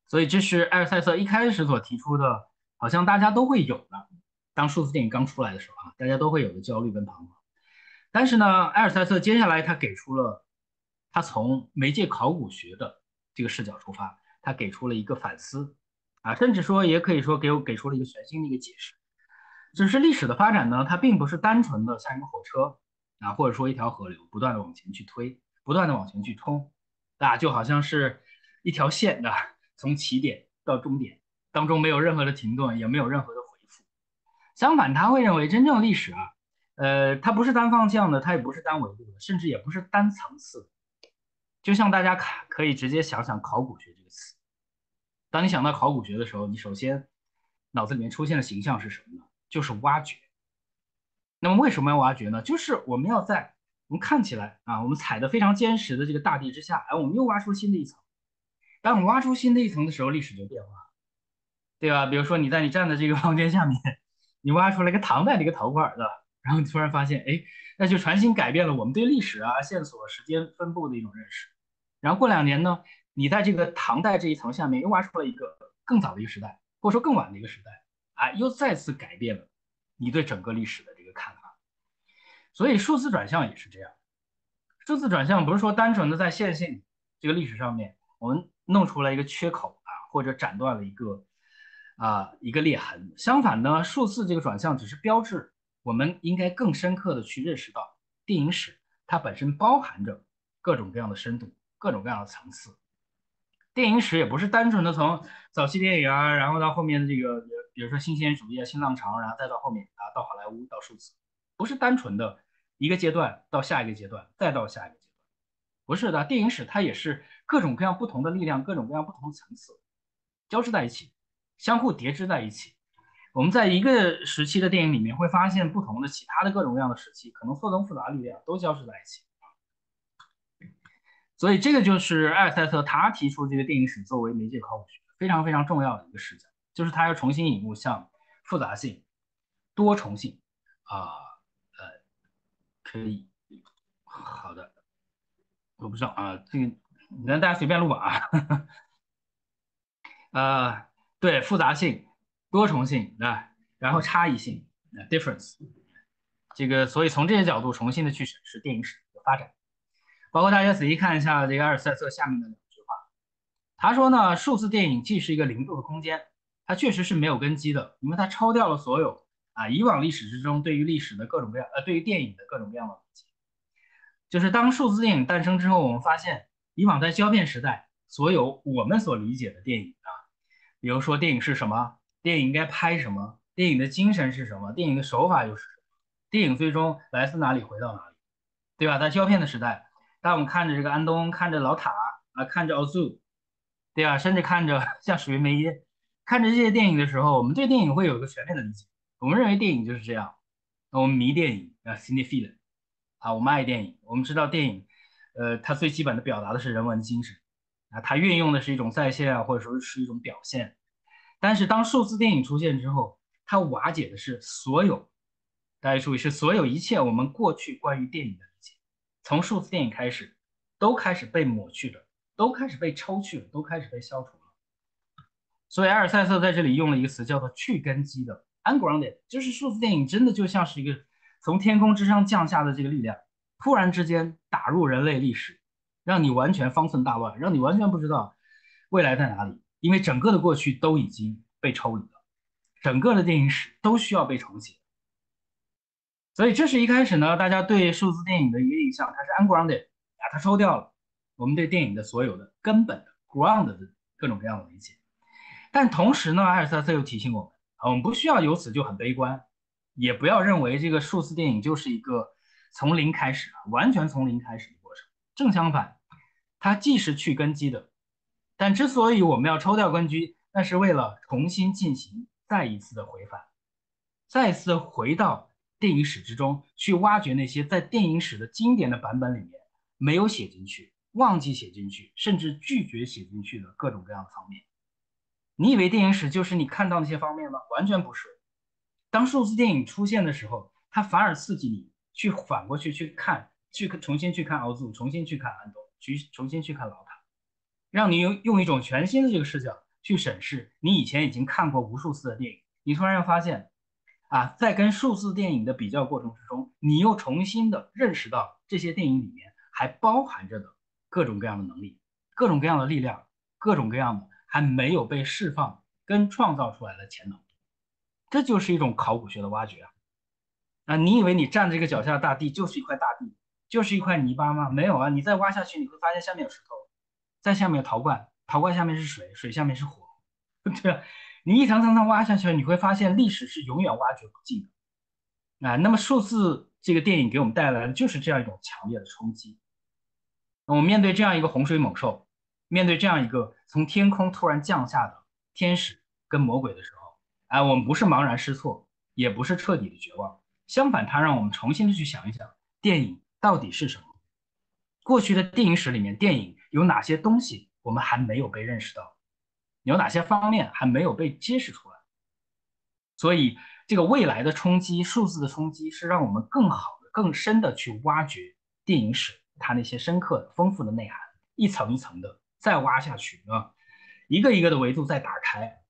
所以这是埃尔塞瑟一开始所提出的，好像大家都会有的。当数字电影刚出来的时候啊，大家都会有的焦虑跟彷徨。但是呢，埃尔塞瑟接下来他给出了，他从媒介考古学的这个视角出发，他给出了一个反思啊，甚至说也可以说给我给出了一个全新的一个解释。就是历史的发展呢，它并不是单纯的像一个火车啊，或者说一条河流，不断的往前去推，不断的往前去冲，啊，就好像是一条线的。从起点到终点当中没有任何的停顿，也没有任何的回复。相反，他会认为真正历史啊，呃，它不是单方向的，它也不是单维度的，甚至也不是单层次。就像大家可可以直接想想考古学这个词。当你想到考古学的时候，你首先脑子里面出现的形象是什么呢？就是挖掘。那么为什么要挖掘呢？就是我们要在我们看起来啊，我们踩的非常坚实的这个大地之下，哎，我们又挖出新的一层。当我们挖出新的一层的时候，历史就变化，对吧？比如说你在你站的这个房间下面，你挖出来一个唐代的一个陶罐对吧，然后你突然发现，哎，那就全新改变了我们对历史啊、线索、时间分布的一种认识。然后过两年呢，你在这个唐代这一层下面又挖出了一个更早的一个时代，或者说更晚的一个时代，啊，又再次改变了你对整个历史的这个看法。所以数字转向也是这样，数字转向不是说单纯的在线性这个历史上面，我们。弄出来一个缺口啊，或者斩断了一个啊一个裂痕。相反呢，数字这个转向只是标志，我们应该更深刻的去认识到，电影史它本身包含着各种各样的深度，各种各样的层次。电影史也不是单纯的从早期电影啊，然后到后面的这个，比如说新鲜主义啊、新浪潮，然后再到后面啊到好莱坞到数字，不是单纯的一个阶段到下一个阶段，再到下一个阶段，不是的，电影史它也是。各种各样不同的力量，各种各样不同的层次交织在一起，相互叠织在一起。我们在一个时期的电影里面会发现不同的其他的各种各样的时期，可能错综复杂力量都交织在一起。所以这个就是艾尔塞特他提出这个电影史作为媒介考古学非常非常重要的一个视角，就是他要重新引入像复杂性、多重性啊，呃，可以，好的，我不知道啊，这个。那大家随便录吧啊，呃，对，复杂性、多重性啊，然后差异性，difference，这个，所以从这些角度重新的去审视电影史的发展，包括大家仔细看一下这个阿尔塞特下面的两句话，他说呢，数字电影既是一个零度的空间，它确实是没有根基的，因为它超掉了所有啊以往历史之中对于历史的各种各样呃对于电影的各种各样的理解，就是当数字电影诞生之后，我们发现。以往在胶片时代，所有我们所理解的电影啊，比如说电影是什么，电影应该拍什么，电影的精神是什么，电影的手法又是什么，电影最终来自哪里，回到哪里，对吧？在胶片的时代，当我们看着这个安东，看着老塔啊，看着奥祖，对吧？甚至看着 像史云梅耶，看着这些电影的时候，我们对电影会有一个全面的理解。我们认为电影就是这样，我们迷电影啊 c i n e p h i l 啊，我们爱电影，我们知道电影。呃，它最基本的表达的是人文精神啊，它运用的是一种再现啊，或者说是一种表现。但是当数字电影出现之后，它瓦解的是所有，大家注意是所有一切我们过去关于电影的理解，从数字电影开始，都开始被抹去了，都开始被抽去了，都开始被消除了。所以埃尔塞特在这里用了一个词叫做去根基的 （ungrounded），就是数字电影真的就像是一个从天空之上降下的这个力量，突然之间打入人类历史，让你完全方寸大乱，让你完全不知道未来在哪里，因为整个的过去都已经被抽离了，整个的电影史都需要被重写。所以这是一开始呢，大家对数字电影的一个印象，它是 ungrounded，把它抽掉了，我们对电影的所有的根本的 ground 的各种各样的理解。但同时呢，阿尔萨斯又提醒我们啊，我们不需要由此就很悲观，也不要认为这个数字电影就是一个从零开始，完全从零开始的过程。正相反，它既是去根基的，但之所以我们要抽掉关雎，那是为了重新进行再一次的回返，再次回到电影史之中去挖掘那些在电影史的经典的版本里面没有写进去、忘记写进去，甚至拒绝写进去的各种各样的方面。你以为电影史就是你看到那些方面吗？完全不是。当数字电影出现的时候，它反而刺激你去反过去去看，去重新去看奥祖，重新去看安东，去重新去看老派，让你用用一种全新的这个视角去审视你以前已经看过无数次的电影。你突然又发现，啊，在跟数字电影的比较过程之中，你又重新的认识到这些电影里面还包含着的各种各样的能力，各种各样的力量，各种各样的。还没有被释放跟创造出来的潜能，这就是一种考古学的挖掘啊！啊，你以为你站在这个脚下的大地就是一块大地，就是一块泥巴吗？没有啊！你再挖下去，你会发现下面有石头，在下面有陶罐，陶罐下面是水，水下面是火，对吧？你一层层层挖下去，你会发现历史是永远挖掘不尽的啊！那么数字这个电影给我们带来的就是这样一种强烈的冲击。我们面对这样一个洪水猛兽。面对这样一个从天空突然降下的天使跟魔鬼的时候，哎，我们不是茫然失措，也不是彻底的绝望，相反，它让我们重新的去想一想，电影到底是什么？过去的电影史里面，电影有哪些东西我们还没有被认识到？有哪些方面还没有被揭示出来？所以，这个未来的冲击，数字的冲击，是让我们更好的、更深的去挖掘电影史它那些深刻的、丰富的内涵，一层一层的。再挖下去啊，一个一个的维度再打开，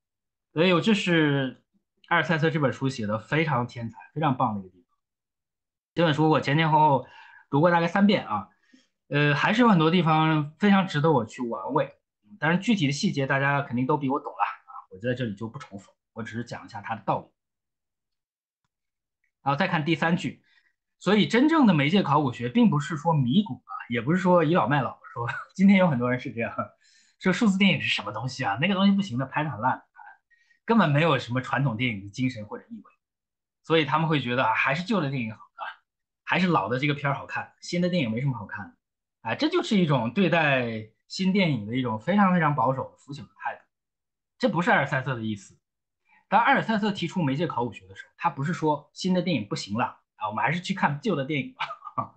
所以这是阿尔塞特这本书写的非常天才、非常棒的一个地方。这本书我前前后后读过大概三遍啊，呃，还是有很多地方非常值得我去玩味。当然，具体的细节大家肯定都比我懂了啊，我在这里就不重复，我只是讲一下它的道理。好，再看第三句，所以真正的媒介考古学并不是说迷古啊，也不是说倚老卖老。说 今天有很多人是这样说，数字电影是什么东西啊？那个东西不行的，拍的很烂，根本没有什么传统电影的精神或者意味，所以他们会觉得啊，还是旧的电影好啊，还是老的这个片儿好看，新的电影没什么好看的，啊，这就是一种对待新电影的一种非常非常保守的腐朽的态度。这不是阿尔塞特的意思。当阿尔塞特提出媒介考古学的时候，他不是说新的电影不行了啊，我们还是去看旧的电影吧。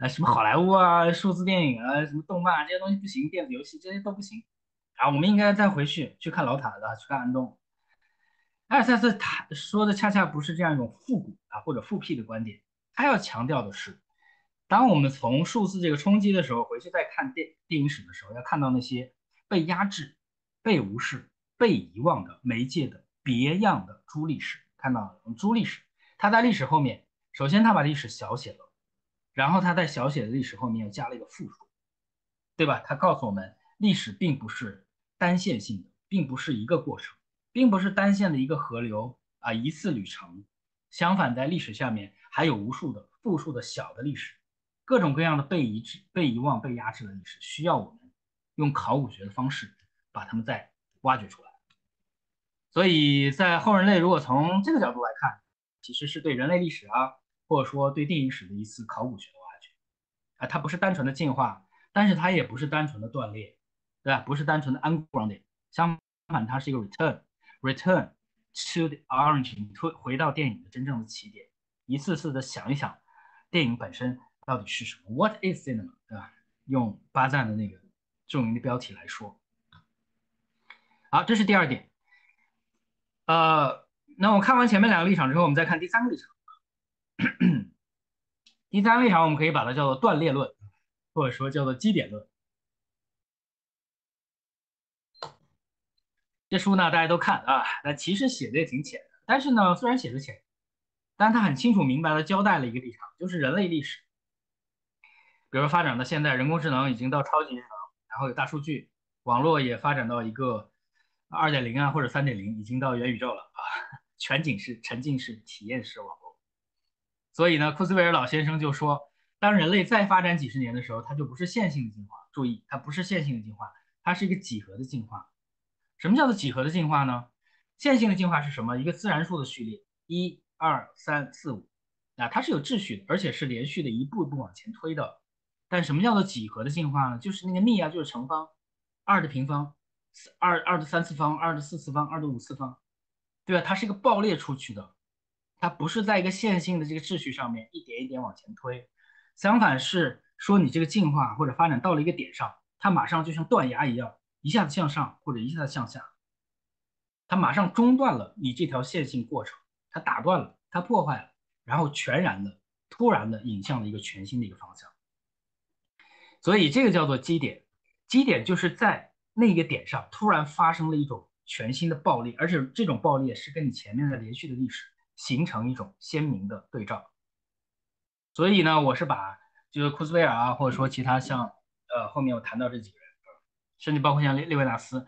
啊，什么好莱坞啊，数字电影啊，什么动漫啊这些东西不行，电子游戏这些都不行啊。我们应该再回去去看老塔的，去看安东。埃尔塞特他说的恰恰不是这样一种复古啊或者复辟的观点，他要强调的是，当我们从数字这个冲击的时候，回去再看电电影史的时候，要看到那些被压制、被无视、被遗忘的媒介的别样的朱历史。看到了朱历史，他在历史后面，首先他把历史小写了。然后他在小写的历史后面又加了一个复数，对吧？他告诉我们，历史并不是单线性的，并不是一个过程，并不是单线的一个河流啊，一次旅程。相反，在历史下面还有无数的复数的小的历史，各种各样的被遗制、被遗忘、被压制的历史，需要我们用考古学的方式把它们再挖掘出来。所以在后人类如果从这个角度来看，其实是对人类历史啊。或者说对电影史的一次考古学的挖掘，啊，它不是单纯的进化，但是它也不是单纯的断裂，对吧？不是单纯的 ungrounded，相反，它是一个 return，return to the origin，回回到电影的真正的起点，一次次的想一想，电影本身到底是什么？What is cinema？对吧？用巴赞的那个著名的标题来说，好，这是第二点。呃，那我看完前面两个立场之后，我们再看第三个立场。第三个立场，我们可以把它叫做断裂论，或者说叫做基点论。这书呢大家都看啊，那其实写的也挺浅的，但是呢虽然写的浅，但他很清楚明白的交代了一个立场，就是人类历史。比如发展到现在，人工智能已经到超级智能，然后有大数据，网络也发展到一个二点零啊或者三点零，已经到元宇宙了啊，全景式、沉浸式、体验式网络。所以呢，库兹韦尔老先生就说，当人类再发展几十年的时候，它就不是线性的进化。注意，它不是线性的进化，它是一个几何的进化。什么叫做几何的进化呢？线性的进化是什么？一个自然数的序列，一、二、三、四、五，啊，它是有秩序的，而且是连续的，一步一步往前推的。但什么叫做几何的进化呢？就是那个幂啊，就是乘方，二的平方，二二的三次方，二的四次方，二的五次方，对吧？它是一个爆裂出去的，它不是在一个线性的这个秩序上面一点一点往前推，相反是说你这个进化或者发展到了一个点上，它马上就像断崖一样。一下子向上或者一下子向下，它马上中断了你这条线性过程，它打断了，它破坏了，然后全然的、突然的引向了一个全新的一个方向。所以这个叫做基点，基点就是在那个点上突然发生了一种全新的爆裂，而且这种爆裂是跟你前面的连续的历史形成一种鲜明的对照。所以呢，我是把就是库斯韦尔啊，或者说其他像呃后面我谈到这几个人。甚至包括像列列维纳斯，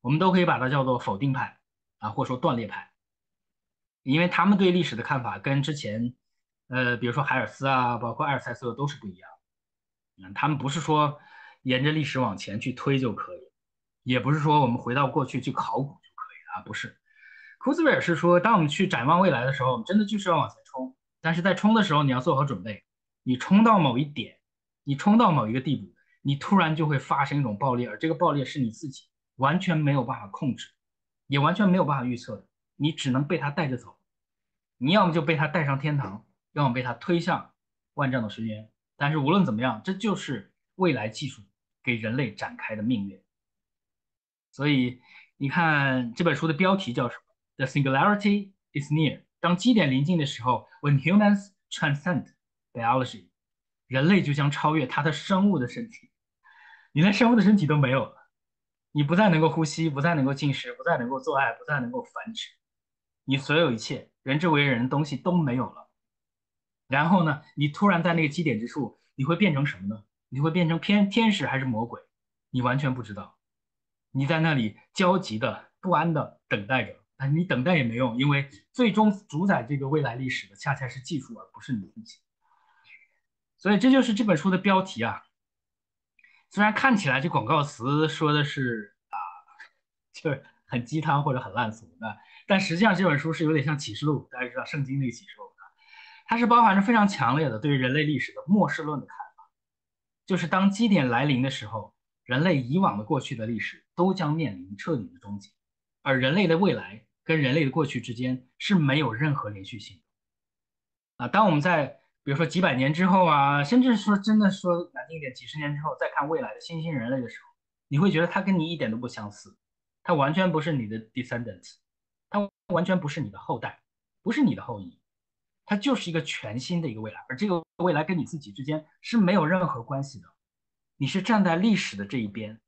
我们都可以把它叫做否定派啊，或者说断裂派，因为他们对历史的看法跟之前，呃，比如说海尔斯啊，包括埃尔塞瑟都是不一样。他们不是说沿着历史往前去推就可以，也不是说我们回到过去去考古就可以啊，不是。库兹韦尔是说，当我们去展望未来的时候，我们真的就是要往前冲，但是在冲的时候你要做好准备，你冲到某一点，你冲到某一个地步。你突然就会发生一种爆裂，而这个爆裂是你自己完全没有办法控制，也完全没有办法预测的，你只能被它带着走。你要么就被它带上天堂，要么被它推向万丈的深渊。但是无论怎么样，这就是未来技术给人类展开的命运。所以你看这本书的标题叫什么？The singularity is near。当基点临近的时候，When humans transcend biology。人类就将超越它的生物的身体，你连生物的身体都没有了，你不再能够呼吸，不再能够进食，不再能够做爱，不再能够繁殖，你所有一切人之为人的东西都没有了。然后呢，你突然在那个基点之处，你会变成什么呢？你会变成偏天使还是魔鬼？你完全不知道。你在那里焦急的、不安的等待着，但你等待也没用，因为最终主宰这个未来历史的恰恰是技术，而不是你自己。所以这就是这本书的标题啊。虽然看起来这广告词说的是啊，就是很鸡汤或者很烂俗的，但实际上这本书是有点像启示录，大家知道圣经那个启示录，它是包含着非常强烈的对于人类历史的末世论的看法，就是当基点来临的时候，人类以往的过去的历史都将面临彻底的终结，而人类的未来跟人类的过去之间是没有任何连续性的啊。当我们在比如说几百年之后啊，甚至说真的说难听一点，几十年之后再看未来的新兴人类的时候，你会觉得他跟你一点都不相似，他完全不是你的 descendants，他完全不是你的后代，不是你的后裔，它就是一个全新的一个未来，而这个未来跟你自己之间是没有任何关系的，你是站在历史的这一边，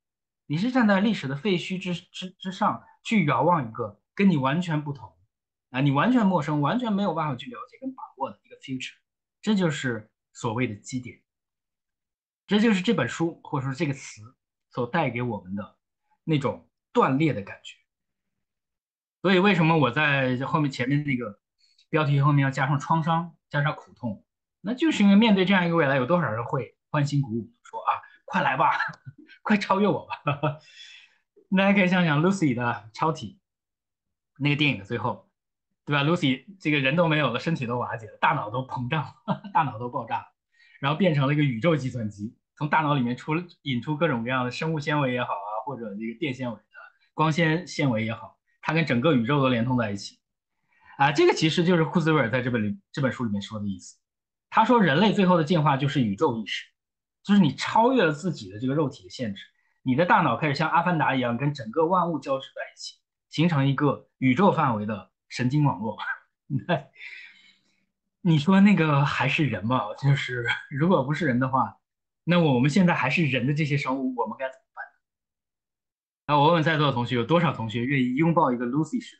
你是站在历史的废墟之之之上去遥望一个跟你完全不同啊，你完全陌生，完全没有办法去了解跟把握的一个 future。这就是所谓的基点，这就是这本书或者说这个词所带给我们的那种断裂的感觉。所以，为什么我在后面前面那个标题后面要加上创伤，加上苦痛？那就是因为面对这样一个未来，有多少人会欢欣鼓舞说啊，快来吧，快超越我吧？大家可以想想 Lucy 的超体那个电影的最后。对吧？Lucy 这个人都没有了，身体都瓦解了，大脑都膨胀，大脑都爆炸，然后变成了一个宇宙计算机，从大脑里面出引出各种各样的生物纤维也好啊，或者这个电纤维的光纤纤维也好，它跟整个宇宙都连通在一起啊。这个其实就是库兹韦尔在这本里这本书里面说的意思。他说，人类最后的进化就是宇宙意识，就是你超越了自己的这个肉体的限制，你的大脑开始像阿凡达一样跟整个万物交织在一起，形成一个宇宙范围的。神经网络，你说那个还是人吗？就是如果不是人的话，那我们现在还是人的这些生物，我们该怎么办那我问问在座的同学，有多少同学愿意拥抱一个 Lucy 式？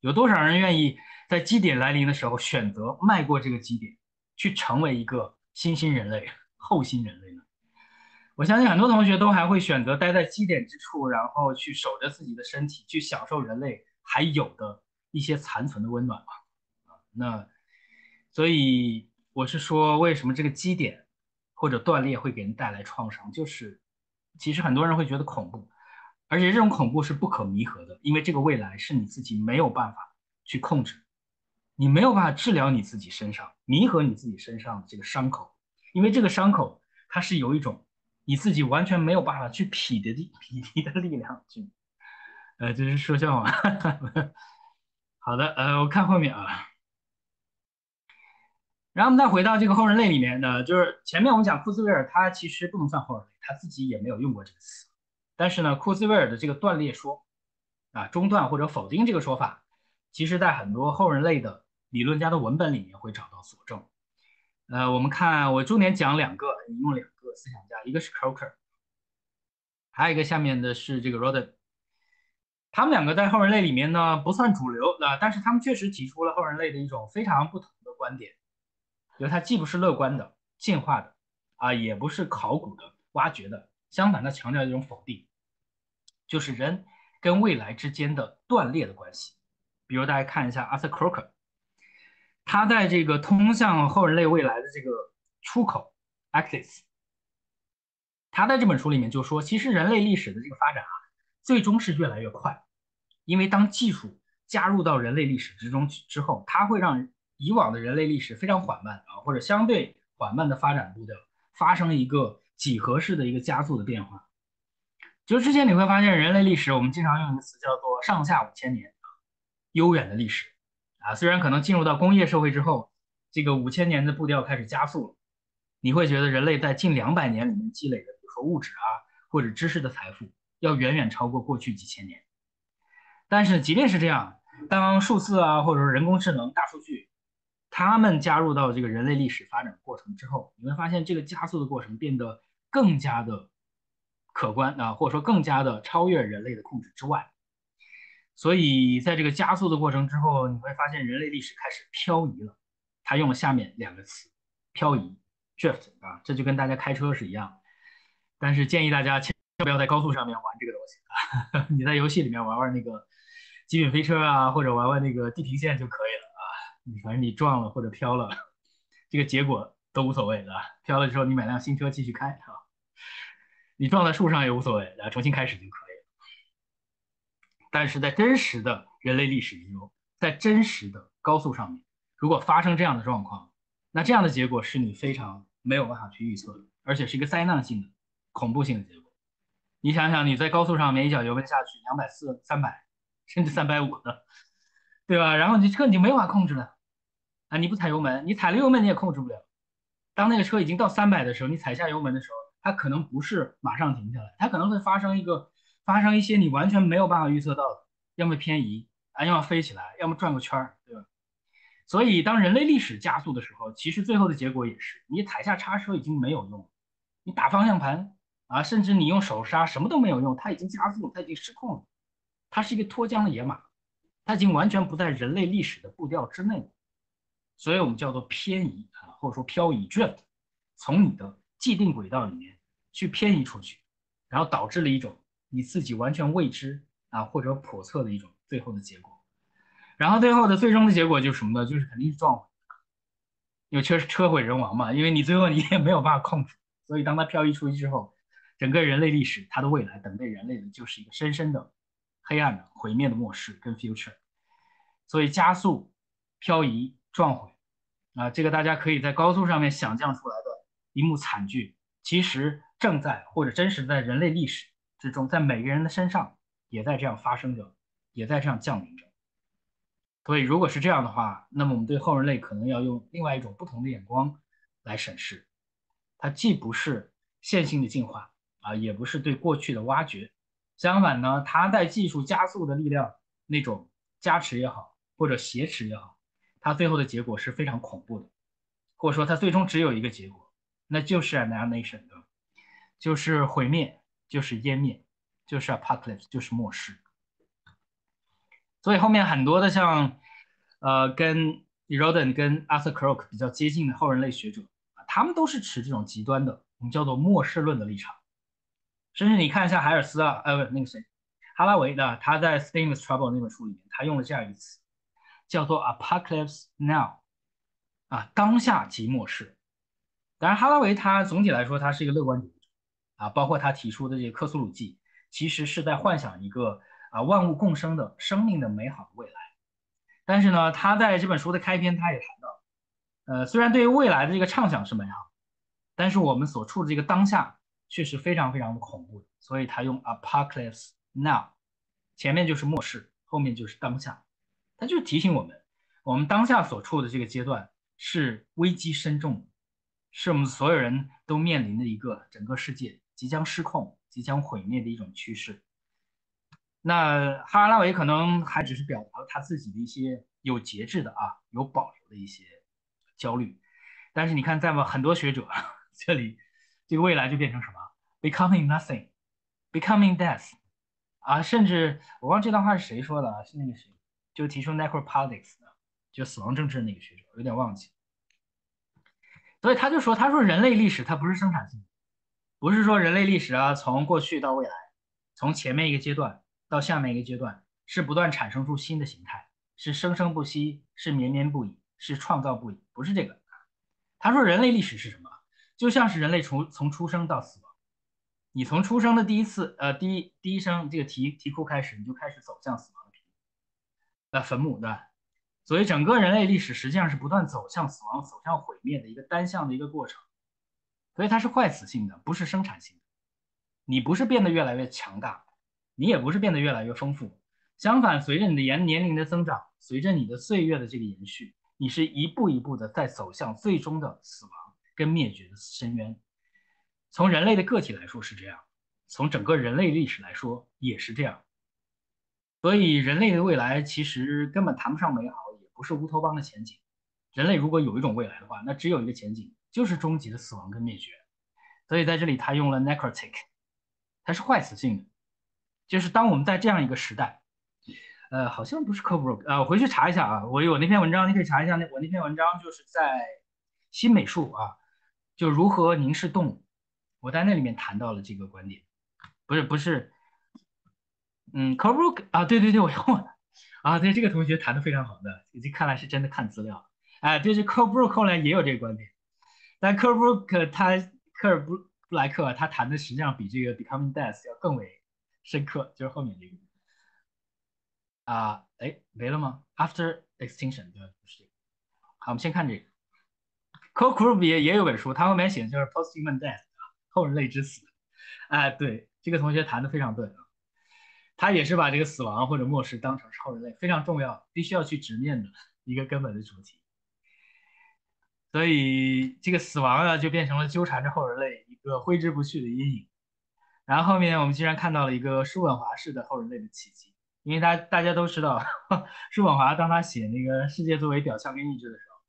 有多少人愿意在基点来临的时候选择迈过这个基点，去成为一个新兴人类、后新人类呢？我相信很多同学都还会选择待在基点之处，然后去守着自己的身体，去享受人类还有的一些残存的温暖吧。啊，那所以我是说，为什么这个基点或者断裂会给人带来创伤？就是其实很多人会觉得恐怖，而且这种恐怖是不可弥合的，因为这个未来是你自己没有办法去控制，你没有办法治疗你自己身上弥合你自己身上的这个伤口，因为这个伤口它是有一种。你自己完全没有办法去匹敌的匹敌的力量去，呃，这是说笑话。好的，呃，我看后面啊，然后我们再回到这个后人类里面呢，就是前面我们讲库兹韦尔，他其实不能算后人类，他自己也没有用过这个词。但是呢，库兹韦尔的这个断裂说啊，中断或者否定这个说法，其实在很多后人类的理论家的文本里面会找到佐证。呃，我们看我重点讲两个，引用两个。思想家，一个是 Croker，还有一个下面的是这个 Roden，他们两个在后人类里面呢不算主流啊，但是他们确实提出了后人类的一种非常不同的观点，就是它既不是乐观的、进化的啊，也不是考古的、挖掘的，相反，它强调一种否定，就是人跟未来之间的断裂的关系。比如大家看一下 Arthur Croker，他在这个通向后人类未来的这个出口 Axis。他在这本书里面就说，其实人类历史的这个发展啊，最终是越来越快，因为当技术加入到人类历史之中之后，它会让以往的人类历史非常缓慢啊，或者相对缓慢的发展步调发生一个几何式的一个加速的变化。就之前你会发现，人类历史我们经常用一个词叫做“上下五千年”，悠远的历史啊，虽然可能进入到工业社会之后，这个五千年的步调开始加速了，你会觉得人类在近两百年里面积累的。比如说物质啊，或者知识的财富要远远超过过去几千年。但是即便是这样，当数字啊，或者说人工智能、大数据，他们加入到这个人类历史发展过程之后，你会发现这个加速的过程变得更加的可观啊，或者说更加的超越人类的控制之外。所以在这个加速的过程之后，你会发现人类历史开始漂移了。他用了下面两个词：漂移 （drift） 啊，这就跟大家开车是一样。但是建议大家千万不要在高速上面玩这个东西啊！你在游戏里面玩玩那个极品飞车啊，或者玩玩那个地平线就可以了啊。反正你撞了或者飘了，这个结果都无所谓的。飘了之后你买辆新车继续开啊，你撞在树上也无所谓，然后重新开始就可以了。但是在真实的人类历史中，在真实的高速上面，如果发生这样的状况，那这样的结果是你非常没有办法去预测的，而且是一个灾难性的。恐怖性的结果，你想想，你在高速上面一脚油门下去，两百四、三百，甚至三百五的，对吧？然后你车你就没法控制了啊！你不踩油门，你踩了油门你也控制不了。当那个车已经到三百的时候，你踩下油门的时候，它可能不是马上停下来，它可能会发生一个发生一些你完全没有办法预测到的，要么偏移啊，要么飞起来，要么转个圈儿，对吧？所以当人类历史加速的时候，其实最后的结果也是，你踩下刹车已经没有用，你打方向盘。啊，甚至你用手刹什么都没有用，它已经加速，它已经失控了，它是一个脱缰的野马，它已经完全不在人类历史的步调之内，所以我们叫做偏移啊，或者说漂移 （drift），从你的既定轨道里面去偏移出去，然后导致了一种你自己完全未知啊或者叵测的一种最后的结果，然后最后的最终的结果就是什么呢？就是肯定是撞毁，因为车车毁人亡嘛，因为你最后你也没有办法控制，所以当它漂移出去之后。整个人类历史，它的未来等待人类的就是一个深深的、黑暗的、毁灭的末世跟 future。所以加速、漂移、撞毁，啊，这个大家可以在高速上面想象出来的一幕惨剧，其实正在或者真实在人类历史之中，在每个人的身上也在这样发生着，也在这样降临着。所以如果是这样的话，那么我们对后人类可能要用另外一种不同的眼光来审视，它既不是线性的进化。啊，也不是对过去的挖掘，相反呢，它在技术加速的力量那种加持也好，或者挟持也好，它最后的结果是非常恐怖的，或者说它最终只有一个结果，那就是 annihilation 的，就是毁灭，就是湮灭，就是 apocalypse，就是末世。所以后面很多的像，呃，跟 Erodin 跟 Arthur Clarke 比较接近的后人类学者啊，他们都是持这种极端的，我们叫做末世论的立场。甚至你看一下海尔斯啊，呃，不，那个谁，哈拉维的，他在《Steam is Trouble》那本书里面，他用了这样一个词，叫做 Apocalypse Now，啊，当下即末世。当然，哈拉维他总体来说他是一个乐观主义啊，包括他提出的这个克苏鲁记，其实是在幻想一个啊万物共生的生命的美好的未来。但是呢，他在这本书的开篇他也谈到，呃，虽然对于未来的这个畅想是美好，但是我们所处的这个当下却是非常非常的恐怖。所以他用 Apocalypse Now，前面就是末世，后面就是当下，他就提醒我们，我们当下所处的这个阶段是危机深重。是我们所有人都面临的一个整个世界即将失控、即将毁灭的一种趋势。那哈拉维可能还只是表达了他自己的一些有节制的啊、有保留的一些焦虑。但是你看，在我很多学者 这里，这个未来就变成什么？Becoming nothing, becoming death 啊！甚至我忘这段话是谁说的啊？是那个谁，就提出 necropolitics 的，就死亡政治的那个学者，有点忘记。所以他就说：“他说人类历史它不是生产性，不是说人类历史啊，从过去到未来，从前面一个阶段到下面一个阶段，是不断产生出新的形态，是生生不息，是绵绵不已，是创造不已，不是这个。他说人类历史是什么？就像是人类从从出生到死亡，你从出生的第一次呃第一第一声这个啼啼哭开始，你就开始走向死亡的坟呃坟墓的。”所以，整个人类历史实际上是不断走向死亡、走向毁灭的一个单向的一个过程。所以，它是坏死性的，不是生产性的。你不是变得越来越强大，你也不是变得越来越丰富。相反，随着你的年年龄的增长，随着你的岁月的这个延续，你是一步一步的在走向最终的死亡跟灭绝的深渊。从人类的个体来说是这样，从整个人类历史来说也是这样。所以，人类的未来其实根本谈不上美好。也不是乌托邦的前景，人类如果有一种未来的话，那只有一个前景，就是终极的死亡跟灭绝。所以在这里他用了 necrotic，它是坏死性的，就是当我们在这样一个时代，呃，好像不是 c o b r o 呃，我回去查一下啊，我有那篇文章，你可以查一下那我那篇文章就是在新美术啊，就如何凝视动物，我在那里面谈到了这个观点，不是不是，嗯 c o b r o 啊，对对对，我用了。啊，对这个同学谈的非常好的，已经看来是真的看资料。哎，对，这科布鲁克后来也有这个观点，但科尔布克他科尔布布莱克他谈的实际上比这个 becoming death 要更为深刻，就是后面这个。啊，哎，没了吗？After extinction 对，不是这个。好，我们先看这个。科库鲁比也有本书，他后面写的就是 posthuman death 后人类之死。哎，对，这个同学谈的非常对啊。他也是把这个死亡或者末世当成是后人类非常重要、必须要去直面的一个根本的主题，所以这个死亡啊就变成了纠缠着后人类一个挥之不去的阴影。然后后面我们竟然看到了一个叔本华式的后人类的奇迹，因为大大家都知道，叔本华当他写那个世界作为表象跟意志的时候，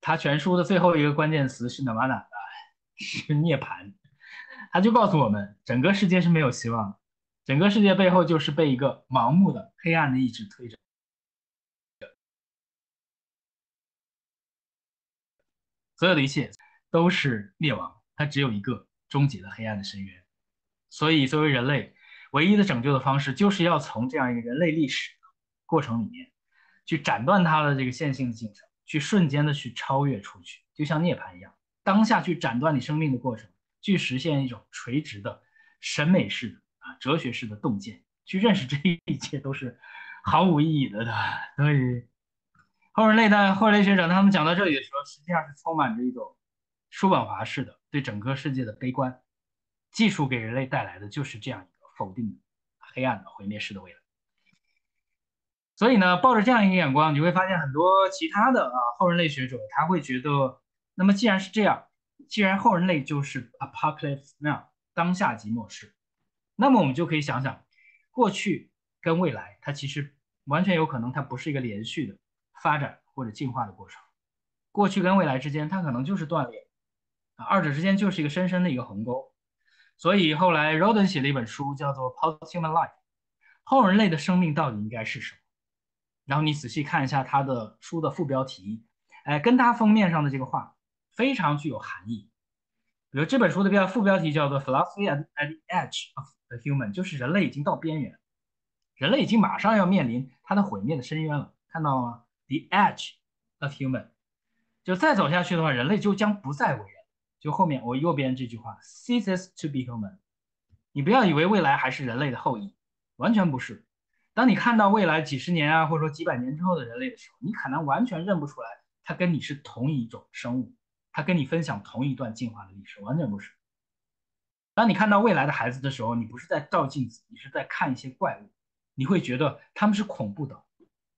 他全书的最后一个关键词是哪嘛哪的，是涅槃，他就告诉我们整个世界是没有希望的。整个世界背后就是被一个盲目的黑暗的意志推着，所有的一切都是灭亡，它只有一个终极的黑暗的深渊。所以，作为人类唯一的拯救的方式，就是要从这样一个人类历史过程里面去斩断它的这个线性的进程，去瞬间的去超越出去，就像涅槃一样，当下去斩断你生命的过程，去实现一种垂直的审美式的啊。哲学式的洞见，去认识这一切都是毫无意义的的。所以后人类的后人类学者他们讲到这里的时候，实际上是充满着一种叔本华式的对整个世界的悲观。技术给人类带来的就是这样一个否定的、黑暗的、毁灭式的未来。所以呢，抱着这样一个眼光，你会发现很多其他的啊后人类学者他会觉得，那么既然是这样，既然后人类就是 apocalypse now，当下即末世。那么我们就可以想想，过去跟未来，它其实完全有可能，它不是一个连续的发展或者进化的过程。过去跟未来之间，它可能就是断裂，啊，二者之间就是一个深深的一个鸿沟。所以后来 Roden 写了一本书，叫做《Posthuman Life》，后人类的生命到底应该是什么？然后你仔细看一下他的书的副标题，哎，跟他封面上的这个话非常具有含义。比如这本书的标副标题叫做《Philosophy at the Edge of the Human》，就是人类已经到边缘，人类已经马上要面临它的毁灭的深渊了。看到了吗？The Edge of Human，就再走下去的话，人类就将不再为人。就后面我右边这句话，ceases to be human。你不要以为未来还是人类的后裔，完全不是。当你看到未来几十年啊，或者说几百年之后的人类的时候，你可能完全认不出来，他跟你是同一种生物。他跟你分享同一段进化的历史，完全不是。当你看到未来的孩子的时候，你不是在照镜子，你是在看一些怪物，你会觉得他们是恐怖的，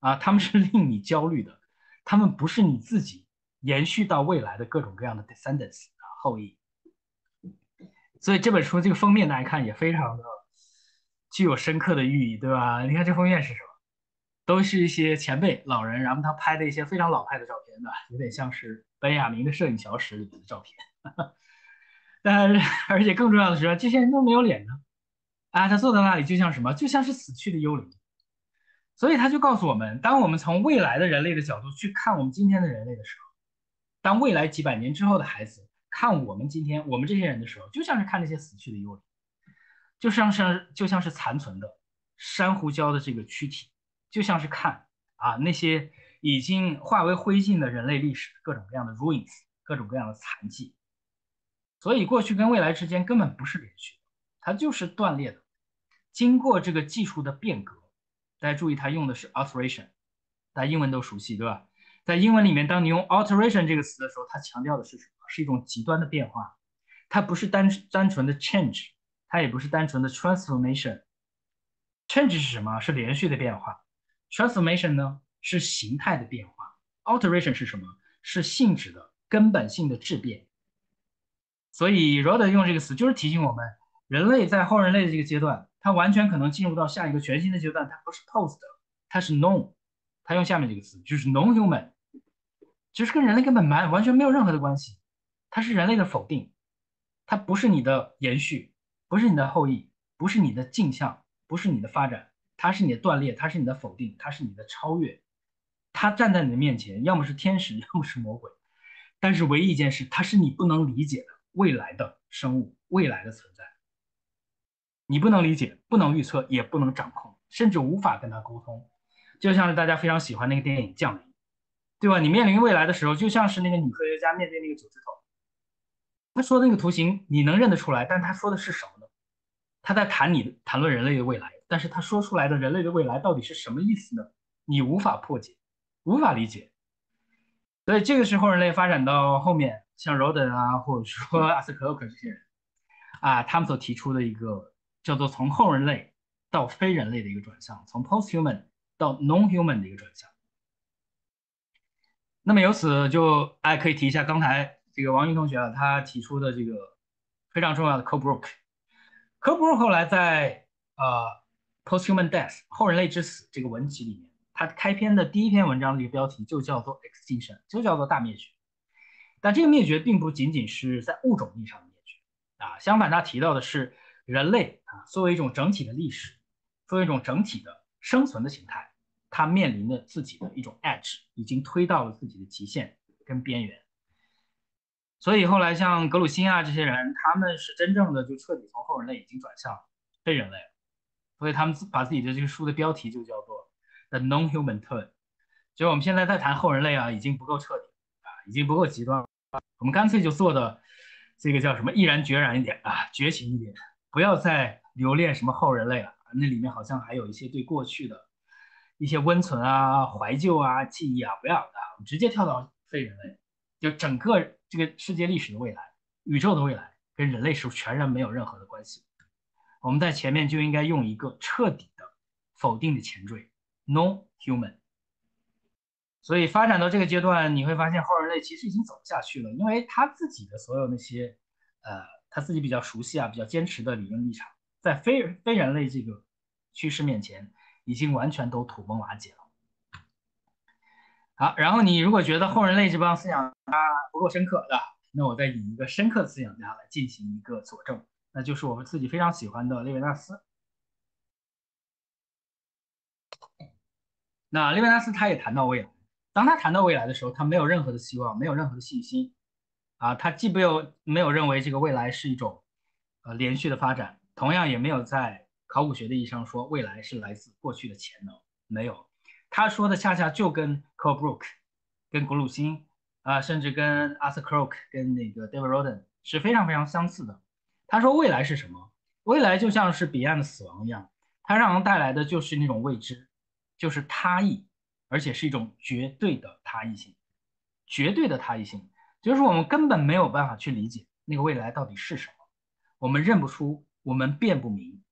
啊，他们是令你焦虑的，他们不是你自己延续到未来的各种各样的 descendants 啊后裔。所以这本书这个封面大家看也非常的具有深刻的寓意，对吧？你看这封面是什么？都是一些前辈老人，然后他拍的一些非常老派的照片的，有点像是。本雅明的摄影小史里面的照片，但而且更重要的是，这些人都没有脸呢，啊，他坐在那里就像什么，就像是死去的幽灵。所以他就告诉我们，当我们从未来的人类的角度去看我们今天的人类的时候，当未来几百年之后的孩子看我们今天我们这些人的时候，就像是看那些死去的幽灵，就像是就像是残存的珊瑚礁的这个躯体，就像是看啊那些。已经化为灰烬的人类历史，各种各样的 ruins，各种各样的残迹。所以过去跟未来之间根本不是连续的，它就是断裂的。经过这个技术的变革，大家注意，它用的是 alteration，大家英文都熟悉，对吧？在英文里面，当你用 alteration 这个词的时候，它强调的是什么？是一种极端的变化，它不是单单纯的 change，它也不是单纯的 transformation。change 是什么？是连续的变化。transformation 呢？是形态的变化，alteration 是什么？是性质的根本性的质变。所以 Rod 用这个词就是提醒我们，人类在后人类的这个阶段，它完全可能进入到下一个全新的阶段，它不是 post，它是 non。他用下面这个词，就是 non-human，就是跟人类根本完完全没有任何的关系，它是人类的否定，它不是你的延续，不是你的后裔，不是你的镜像，不是你的发展，它是你的断裂，它是你的否定，它是你的超越。他站在你的面前，要么是天使，要么是魔鬼，但是唯一一件事，他是你不能理解的未来的生物，未来的存在，你不能理解，不能预测，也不能掌控，甚至无法跟他沟通。就像是大家非常喜欢那个电影《降临》，对吧？你面临未来的时候，就像是那个女科学家面对那个九字头，他说的那个图形你能认得出来，但他说的是什么呢？他在谈你谈论人类的未来，但是他说出来的人类的未来到底是什么意思呢？你无法破解。无法理解，所以这个时候人类发展到后面，像 Roden 啊，或者说 阿斯克克这些人啊，他们所提出的一个叫做从后人类到非人类的一个转向，从 posthuman 到 non-human 的一个转向。那么由此就哎可以提一下刚才这个王云同学啊，他提出的这个非常重要的 Cobrook。Cobrook 后来在呃 posthuman death 后人类之死这个文集里面。它开篇的第一篇文章的一个标题就叫做 extinction，就叫做大灭绝。但这个灭绝并不仅仅是在物种意义上的灭绝啊，相反，他提到的是人类啊作为一种整体的历史，作为一种整体的生存的形态，它面临的自己的一种 edge，已经推到了自己的极限跟边缘。所以后来像格鲁辛啊这些人，他们是真正的就彻底从后人类已经转向非人类了。所以他们把自己的这个书的标题就叫做。The non-human turn，就我们现在在谈后人类啊，已经不够彻底啊，已经不够极端了。我们干脆就做的这个叫什么，毅然决然一点啊，绝情一点，不要再留恋什么后人类了。那里面好像还有一些对过去的一些温存啊、怀旧啊、记忆啊，不要的，我们直接跳到非人类，就整个这个世界历史的未来、宇宙的未来，跟人类是全然没有任何的关系。我们在前面就应该用一个彻底的否定的前缀。Non-human，所以发展到这个阶段，你会发现后人类其实已经走不下去了，因为他自己的所有那些，呃，他自己比较熟悉啊、比较坚持的理论立场，在非非人类这个趋势面前，已经完全都土崩瓦解了。好，然后你如果觉得后人类这帮思想家不够深刻，的，那我再引一个深刻思想家来进行一个佐证，那就是我们自己非常喜欢的列维纳斯。那列维纳斯他也谈到未来，当他谈到未来的时候，他没有任何的希望，没有任何的信心，啊，他既没有没有认为这个未来是一种呃连续的发展，同样也没有在考古学的意义上说未来是来自过去的潜能，没有，他说的恰恰就跟 Colebrook、跟古鲁辛啊，甚至跟 Arthur Crook、跟那个 David Roden 是非常非常相似的。他说未来是什么？未来就像是彼岸的死亡一样，它让人带来的就是那种未知。就是他异，而且是一种绝对的他异性，绝对的他异性，就是我们根本没有办法去理解那个未来到底是什么，我们认不出，我们辨不明，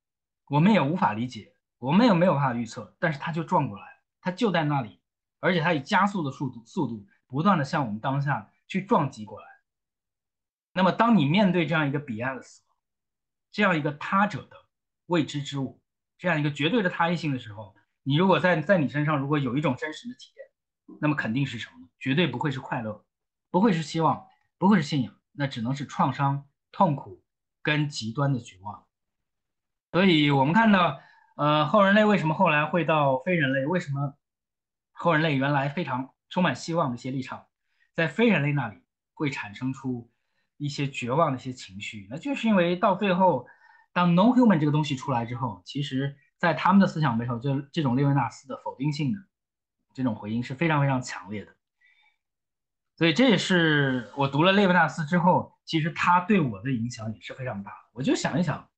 我们也无法理解，我们也没有办法预测，但是它就撞过来，它就在那里，而且它以加速的速度，速度不断的向我们当下去撞击过来。那么，当你面对这样一个彼岸的死亡，这样一个他者的未知之物，这样一个绝对的他异性的时候，你如果在在你身上如果有一种真实的体验，那么肯定是什么呢？绝对不会是快乐，不会是希望，不会是信仰，那只能是创伤、痛苦跟极端的绝望。所以，我们看到，呃，后人类为什么后来会到非人类？为什么后人类原来非常充满希望的一些立场，在非人类那里会产生出一些绝望的一些情绪？那就是因为到最后，当 no human 这个东西出来之后，其实。在他们的思想背后，就这种列维纳斯的否定性的这种回应是非常非常强烈的。所以这也是我读了列维纳斯之后，其实他对我的影响也是非常大。我就想一想，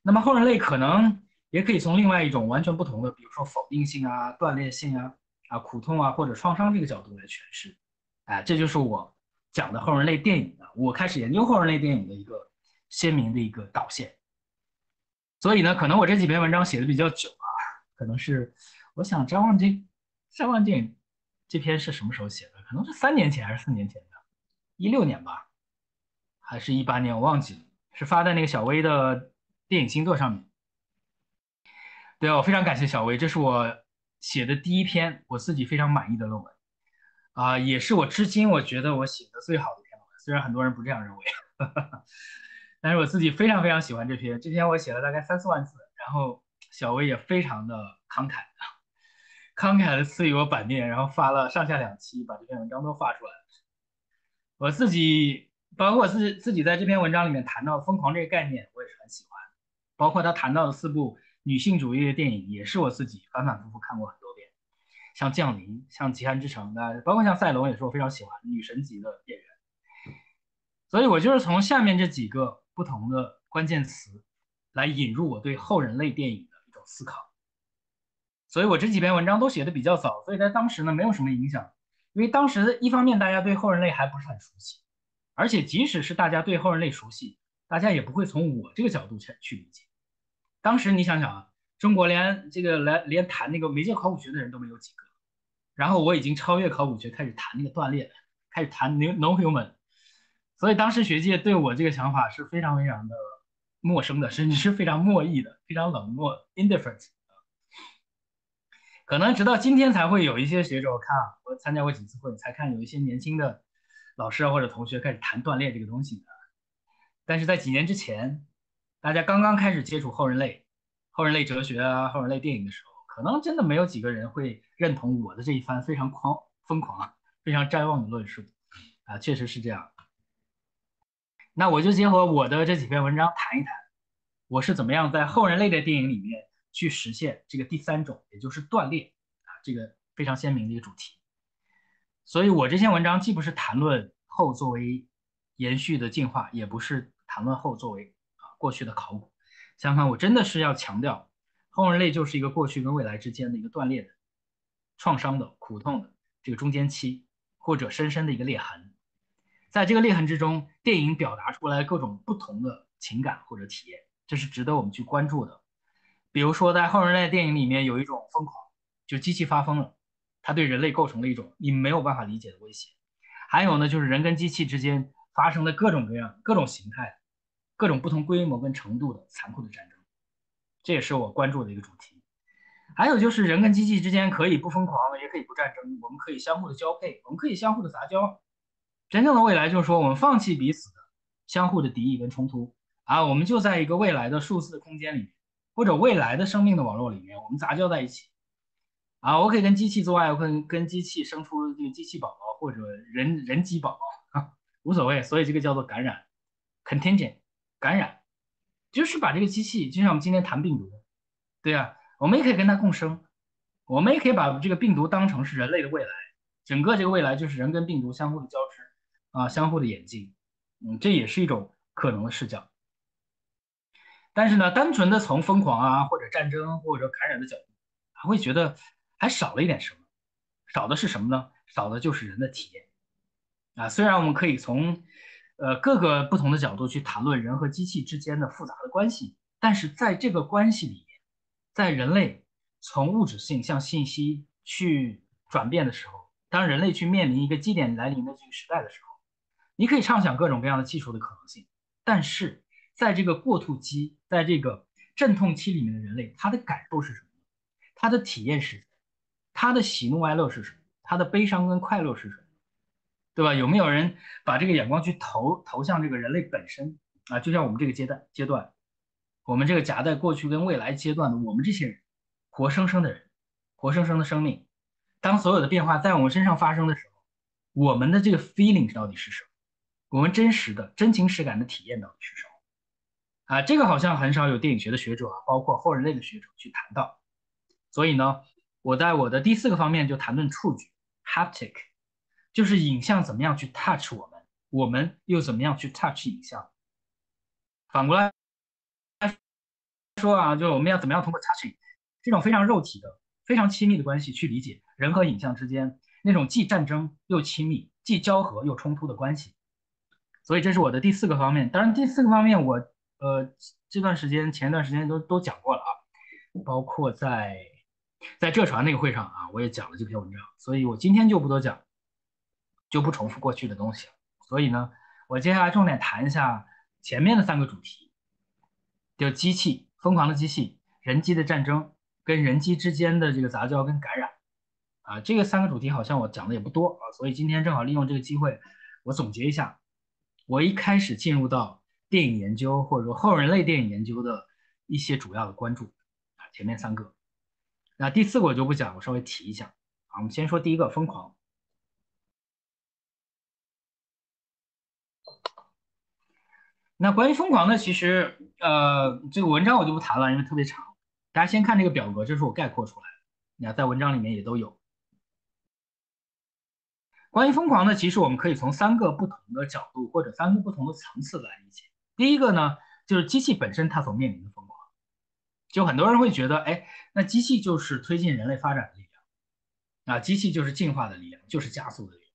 那么后人类可能也可以从另外一种完全不同的，比如说否定性啊、断裂性啊、啊苦痛啊或者创伤这个角度来诠释。哎，这就是我讲的后人类电影的，我开始研究后人类电影的一个鲜明的一个导线。所以呢，可能我这几篇文章写的比较久啊，可能是我想张望这张望电影这篇是什么时候写的？可能是三年前还是四年前的，一六年吧，还是一八年？我忘记了，是发在那个小薇的电影星座上面。对啊，我非常感谢小薇，这是我写的第一篇我自己非常满意的论文啊，也是我至今我觉得我写的最好的一篇论文，虽然很多人不这样认为。但是我自己非常非常喜欢这篇，这篇我写了大概三四万字，然后小薇也非常的慷慨，慷慨的赐予我版面，然后发了上下两期，把这篇文章都发出来。我自己，包括我自己自己在这篇文章里面谈到疯狂这个概念，我也是很喜欢。包括他谈到的四部女性主义的电影，也是我自己反反复复看过很多遍，像《降临》、像《极寒之城》的，包括像《赛龙》，也是我非常喜欢女神级的演员。所以我就是从下面这几个。不同的关键词来引入我对后人类电影的一种思考，所以我这几篇文章都写的比较早，所以在当时呢没有什么影响，因为当时一方面大家对后人类还不是很熟悉，而且即使是大家对后人类熟悉，大家也不会从我这个角度去去理解。当时你想想啊，中国连这个连连谈那个媒介考古学的人都没有几个，然后我已经超越考古学开始谈那个断裂，开始谈 no human。所以当时学界对我这个想法是非常非常的陌生的，甚至是非常 漠意的，非常冷漠，indifferent。可能直到今天才会有一些学者，我看啊，我参加过几次会，才看有一些年轻的老师或者同学开始谈断裂这个东西的。但是在几年之前，大家刚刚开始接触后人类、后人类哲学啊、后人类电影的时候，可能真的没有几个人会认同我的这一番非常狂、疯狂、非常瞻望的论述啊，确实是这样。那我就结合我的这几篇文章谈一谈，我是怎么样在后人类的电影里面去实现这个第三种，也就是断裂啊，这个非常鲜明的一个主题。所以我这篇文章既不是谈论后作为延续的进化，也不是谈论后作为啊过去的考古。相反，我真的是要强调，后人类就是一个过去跟未来之间的一个断裂的、创伤的、苦痛的这个中间期，或者深深的一个裂痕。在这个裂痕之中，电影表达出来各种不同的情感或者体验，这是值得我们去关注的。比如说，在后人类电影里面有一种疯狂，就机器发疯了，它对人类构成了一种你没有办法理解的威胁。还有呢，就是人跟机器之间发生的各种各样、各种形态、各种不同规模跟程度的残酷的战争，这也是我关注的一个主题。还有就是人跟机器之间可以不疯狂，也可以不战争，我们可以相互的交配，我们可以相互的杂交。真正的未来就是说，我们放弃彼此的相互的敌意跟冲突，啊，我们就在一个未来的数字空间里面，或者未来的生命的网络里面，我们杂交在一起。啊，我可以跟机器做爱，我可以跟机器生出这个机器宝宝或者人人机宝宝啊，无所谓。所以这个叫做感染，contingent 感染，就是把这个机器，就像我们今天谈病毒，对呀，我们也可以跟它共生，我们也可以把这个病毒当成是人类的未来，整个这个未来就是人跟病毒相互的交织啊，相互的演进，嗯，这也是一种可能的视角。但是呢，单纯的从疯狂啊或者战争或者感染的角度，还会觉得。还少了一点什么？少的是什么呢？少的就是人的体验啊！虽然我们可以从呃各个不同的角度去谈论人和机器之间的复杂的关系，但是在这个关系里面，在人类从物质性向信息去转变的时候，当人类去面临一个基点来临的这个时代的时候，你可以畅想各种各样的技术的可能性，但是在这个过渡期，在这个阵痛期里面的人类，他的感受是什么？他的体验是？他的喜怒哀乐是什么？他的悲伤跟快乐是什么？对吧？有没有人把这个眼光去投投向这个人类本身啊？就像我们这个阶段阶段，我们这个夹在过去跟未来阶段的我们这些人，活生生的人，活生生的生命，当所有的变化在我们身上发生的时候，我们的这个 feeling 到底是什么？我们真实的真情实感的体验到底是什么？啊，这个好像很少有电影学的学者啊，包括后人类的学者去谈到，所以呢。我在我的第四个方面就谈论触觉，haptic，就是影像怎么样去 touch 我们，我们又怎么样去 touch 影像。反过来说啊，就我们要怎么样通过 touching 这种非常肉体的、非常亲密的关系去理解人和影像之间那种既战争又亲密、既交合又冲突的关系。所以这是我的第四个方面。当然，第四个方面我呃这段时间、前段时间都都讲过了啊，包括在。在浙传那个会上啊，我也讲了这篇文章，所以我今天就不多讲，就不重复过去的东西了。所以呢，我接下来重点谈一下前面的三个主题，就机器、疯狂的机器、人机的战争跟人机之间的这个杂交跟感染啊，这个三个主题好像我讲的也不多啊，所以今天正好利用这个机会，我总结一下，我一开始进入到电影研究或者说后人类电影研究的一些主要的关注啊，前面三个。那第四个我就不讲，我稍微提一下啊。我们先说第一个，疯狂。那关于疯狂呢，其实呃，这个文章我就不谈了，因为特别长。大家先看这个表格，这是我概括出来的。你看，在文章里面也都有。关于疯狂呢，其实我们可以从三个不同的角度或者三个不同的层次来理解。第一个呢，就是机器本身它所面临的疯狂。就很多人会觉得，哎，那机器就是推进人类发展的力量，啊，机器就是进化的力量，就是加速的力量。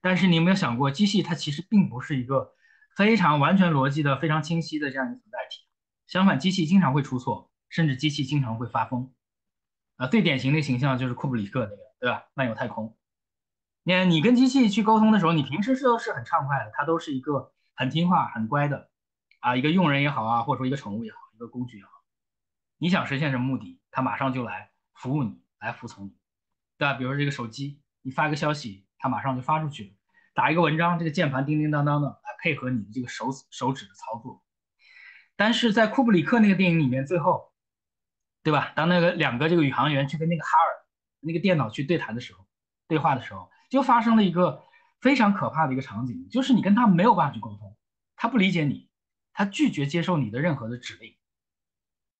但是你有没有想过，机器它其实并不是一个非常完全逻辑的、非常清晰的这样一个存在体。相反，机器经常会出错，甚至机器经常会发疯。啊，最典型的形象就是库布里克那个，对吧？漫游太空。你，你跟机器去沟通的时候，你平时是都是很畅快的，它都是一个很听话、很乖的，啊，一个佣人也好啊，或者说一个宠物也好，一个工具也好。你想实现什么目的，它马上就来服务你，来服从你，对吧？比如说这个手机，你发个消息，它马上就发出去了；打一个文章，这个键盘叮叮当当的来配合你的这个手手指的操作。但是在库布里克那个电影里面，最后，对吧？当那个两个这个宇航员去跟那个哈尔那个电脑去对谈的时候，对话的时候，就发生了一个非常可怕的一个场景，就是你跟他没有办法去沟通，他不理解你，他拒绝接受你的任何的指令。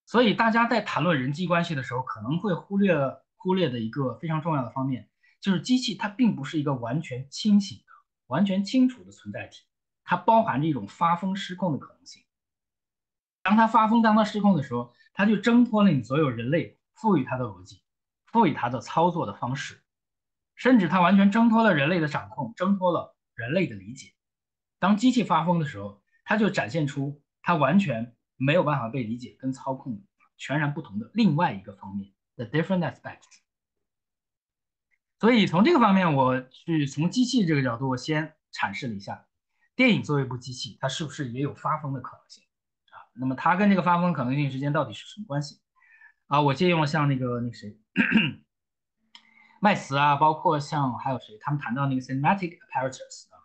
所以大家在谈论人际关系的时候，可能会忽略忽略的一个非常重要的方面，就是机器它并不是一个完全清醒的、完全清楚的存在体，它包含着一种发疯失控的可能性。当它发疯、当它失控的时候，它就挣脱了你所有人类赋予它的逻辑、赋予它的操作的方式，甚至它完全挣脱了人类的掌控，挣脱了人类的理解。当机器发疯的时候，它就展现出它完全。没有办法被理解跟操控，全然不同的另外一个方面，the different aspect。所以从这个方面，我去从机器这个角度，我先阐释了一下，电影作为一部机器，它是不是也有发疯的可能性啊？那么它跟这个发疯可能性之间到底是什么关系啊？我借用了像那个那个谁，麦茨啊，包括像还有谁，他们谈到那个 cinematic apparatus 啊，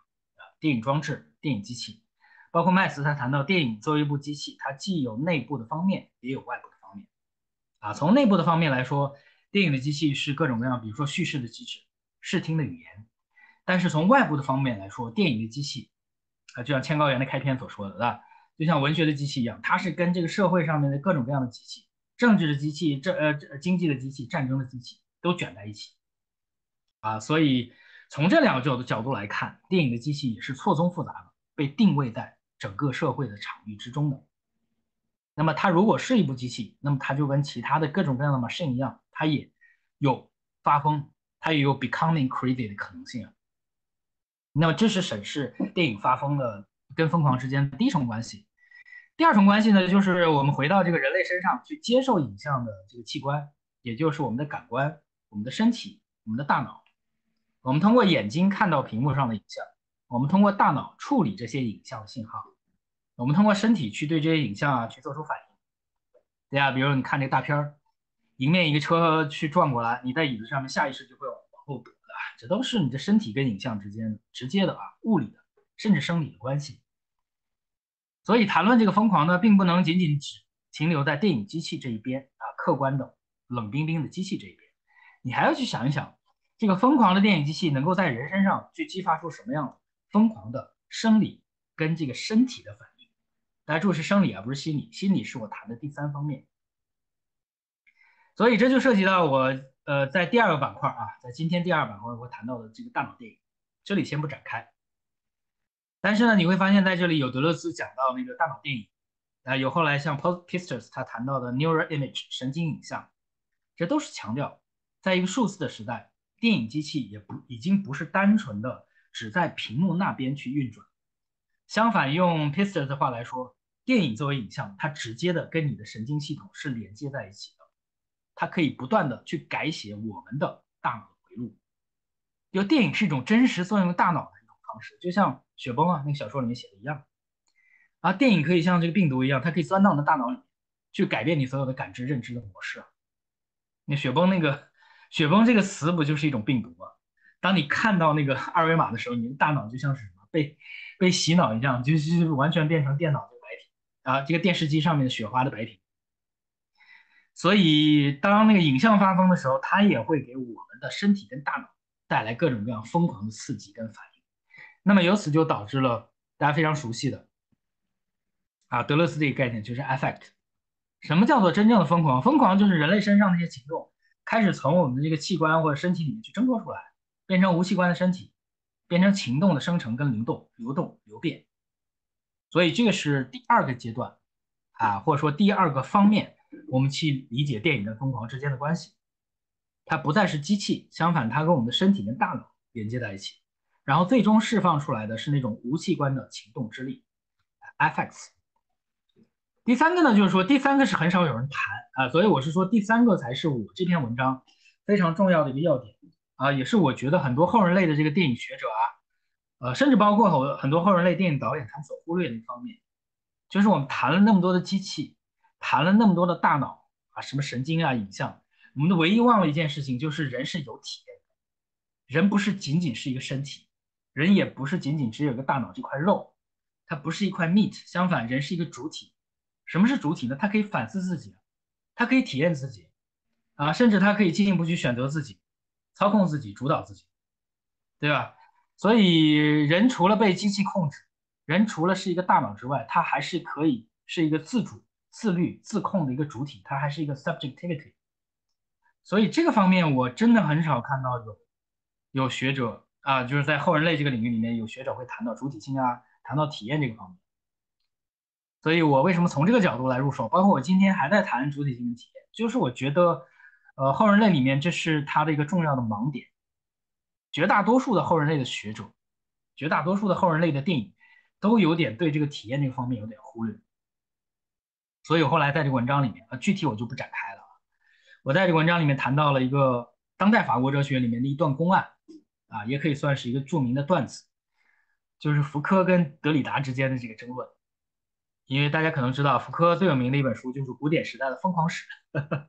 电影装置、电影机器。包括麦斯他谈到电影作为一部机器，它既有内部的方面，也有外部的方面。啊，从内部的方面来说，电影的机器是各种各样，比如说叙事的机制、视听的语言。但是从外部的方面来说，电影的机器，啊，就像千高原的开篇所说的，对吧？就像文学的机器一样，它是跟这个社会上面的各种各样的机器，政治的机器、这呃经济的机器、战争的机器都卷在一起。啊，所以从这两个角度角度来看，电影的机器也是错综复杂的，被定位在。整个社会的场域之中的，那么它如果是一部机器，那么它就跟其他的各种各样的 machine 一样，它也有发疯，它也有 becoming crazy 的可能性啊。那么这是审视电影发疯的跟疯狂之间第一重关系。第二重关系呢，就是我们回到这个人类身上去接受影像的这个器官，也就是我们的感官、我们的身体、我们的大脑。我们通过眼睛看到屏幕上的影像，我们通过大脑处理这些影像信号。我们通过身体去对这些影像啊去做出反应，对呀，比如你看这个大片儿，迎面一个车去撞过来，你在椅子上面下意识就会往后躲的，这都是你的身体跟影像之间直接的啊物理的甚至生理的关系。所以谈论这个疯狂呢，并不能仅仅只停留在电影机器这一边啊，客观的冷冰冰的机器这一边，你还要去想一想，这个疯狂的电影机器能够在人身上去激发出什么样的疯狂的生理跟这个身体的反应。大家注意是生理啊，不是心理。心理是我谈的第三方面，所以这就涉及到我呃在第二个板块啊，在今天第二板块我谈到的这个大脑电影，这里先不展开。但是呢，你会发现在这里有德勒兹讲到那个大脑电影，啊，有后来像 Paul Pistos 他谈到的 Neural Image 神经影像，这都是强调，在一个数字的时代，电影机器也不已经不是单纯的只在屏幕那边去运转。相反，用 Pister 的话来说，电影作为影像，它直接的跟你的神经系统是连接在一起的，它可以不断的去改写我们的大脑回路。就电影是一种真实作用大脑的一种方式，就像雪崩啊那个小说里面写的一样。啊，电影可以像这个病毒一样，它可以钻到你的大脑里面，去改变你所有的感知认知的模式。那雪崩那个雪崩这个词不就是一种病毒吗？当你看到那个二维码的时候，你的大脑就像是什么被。被洗脑一样，就是完全变成电脑的白屏啊，这个电视机上面的雪花的白屏。所以，当那个影像发疯的时候，它也会给我们的身体跟大脑带来各种各样疯狂的刺激跟反应。那么，由此就导致了大家非常熟悉的啊，德勒斯这个概念就是 affect。什么叫做真正的疯狂？疯狂就是人类身上那些行动开始从我们的这个器官或者身体里面去挣脱出来，变成无器官的身体。变成情动的生成跟流动、流动、流变，所以这个是第二个阶段啊，或者说第二个方面，我们去理解电影跟疯狂之间的关系。它不再是机器，相反，它跟我们的身体跟大脑连接在一起，然后最终释放出来的是那种无器官的情动之力，FX。第三个呢，就是说第三个是很少有人谈啊，所以我是说第三个才是我这篇文章非常重要的一个要点。啊，也是我觉得很多后人类的这个电影学者啊，呃，甚至包括很很多后人类电影导演他们所忽略的一方面，就是我们谈了那么多的机器，谈了那么多的大脑啊，什么神经啊、影像，我们的唯一忘了一件事情，就是人是有体验的，人不是仅仅是一个身体，人也不是仅仅只有个大脑这块肉，它不是一块 meat，相反，人是一个主体。什么是主体呢？它可以反思自己，它可以体验自己，啊，甚至它可以进一步去选择自己。操控自己，主导自己，对吧？所以人除了被机器控制，人除了是一个大脑之外，他还是可以是一个自主、自律、自控的一个主体，他还是一个 subjectivity。所以这个方面我真的很少看到有有学者啊，就是在后人类这个领域里面有学者会谈到主体性啊，谈到体验这个方面。所以我为什么从这个角度来入手？包括我今天还在谈主体性的体验，就是我觉得。呃，后人类里面这是他的一个重要的盲点。绝大多数的后人类的学者，绝大多数的后人类的电影，都有点对这个体验这个方面有点忽略。所以后来在这个文章里面，啊，具体我就不展开了。我在这个文章里面谈到了一个当代法国哲学里面的一段公案，啊，也可以算是一个著名的段子，就是福柯跟德里达之间的这个争论。因为大家可能知道，福柯最有名的一本书就是《古典时代的疯狂史》。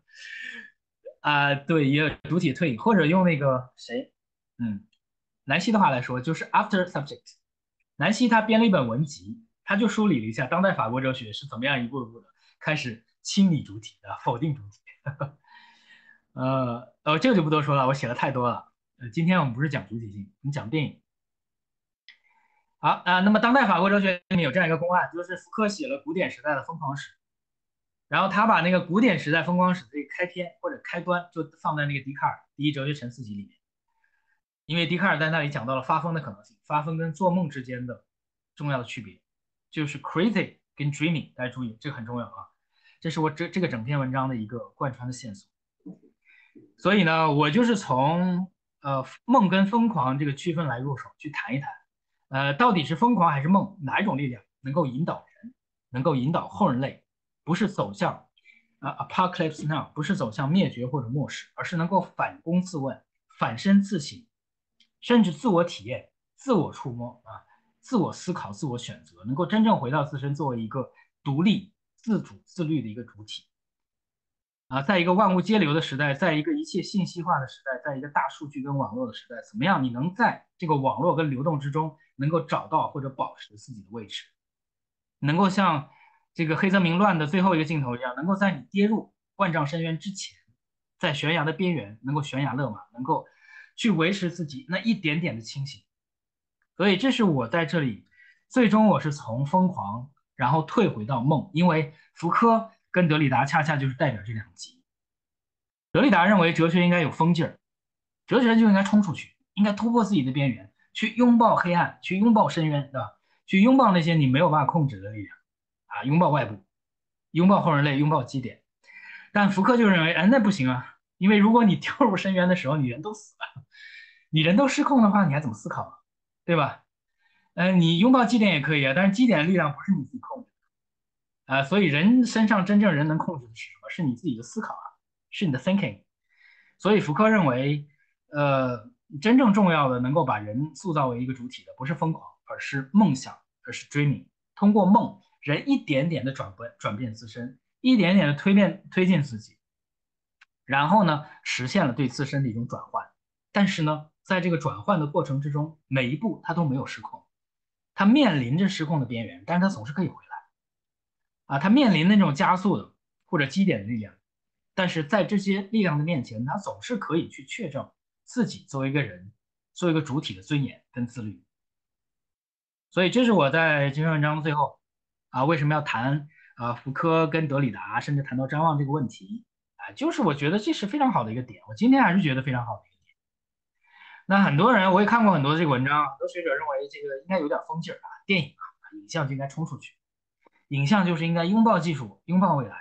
啊，对，也有主体退隐，或者用那个谁，嗯，南希的话来说，就是 after subject。南希他编了一本文集，他就梳理了一下当代法国哲学是怎么样一步一步的开始清理主体的，否定主体。呃呃，这个就不多说了，我写的太多了。呃，今天我们不是讲主体性，我们讲电影。好啊，那么当代法国哲学里面有这样一个公案，就是福柯写了古典时代的疯狂史，然后他把那个古典时代风光史的开篇或者开端就放在那个笛卡尔《第一哲学沉思集》里面，因为笛卡尔在那里讲到了发疯的可能性，发疯跟做梦之间的重要的区别，就是 crazy 跟 dreaming，大家注意这个很重要啊，这是我这这个整篇文章的一个贯穿的线索。所以呢，我就是从呃梦跟疯狂这个区分来入手去谈一谈。呃，到底是疯狂还是梦？哪一种力量能够引导人，能够引导后人类，不是走向啊 apocalypse now，不是走向灭绝或者末世，而是能够反躬自问、反身自省，甚至自我体验、自我触摸啊，自我思考、自我选择，能够真正回到自身，作为一个独立、自主、自律的一个主体。啊，在一个万物皆流的时代，在一个一切信息化的时代，在一个大数据跟网络的时代，怎么样？你能在这个网络跟流动之中，能够找到或者保持自己的位置，能够像这个黑泽明乱的最后一个镜头一样，能够在你跌入万丈深渊之前，在悬崖的边缘能够悬崖勒马，能够去维持自己那一点点的清醒。所以，这是我在这里最终我是从疯狂，然后退回到梦，因为福柯。跟德里达恰恰就是代表这两极。德里达认为哲学应该有疯劲儿，哲学就应该冲出去，应该突破自己的边缘，去拥抱黑暗，去拥抱深渊，对吧？去拥抱那些你没有办法控制的力量，啊，拥抱外部，拥抱后人类，拥抱基点。但福柯就认为，哎，那不行啊，因为如果你 掉入深渊的时候，你人都死了，你人都失控的话，你还怎么思考啊？对吧？嗯，你拥抱基点也可以啊，但是基点的力量不是你自己控制的。啊，所以人身上真正人能控制的是什么？是你自己的思考啊，是你的 thinking。所以福柯认为，呃，真正重要的能够把人塑造为一个主体的，不是疯狂，而是梦想，而是 dreaming。通过梦，人一点点的转变转变自身，一点点的推变推进自己，然后呢，实现了对自身的一种转换。但是呢，在这个转换的过程之中，每一步他都没有失控，他面临着失控的边缘，但是他总是可以回来。啊，他面临那种加速的或者基点的力量，但是在这些力量的面前，他总是可以去确证自己作为一个人，作为一个主体的尊严跟自律。所以，这是我在这篇文章的最后啊，为什么要谈啊福柯跟德里达，甚至谈到张望这个问题啊，就是我觉得这是非常好的一个点。我今天还是觉得非常好的一个点。那很多人我也看过很多这个文章，很多学者认为这个应该有点风劲儿啊，电影啊，影像就应该冲出去。影像就是应该拥抱技术，拥抱未来。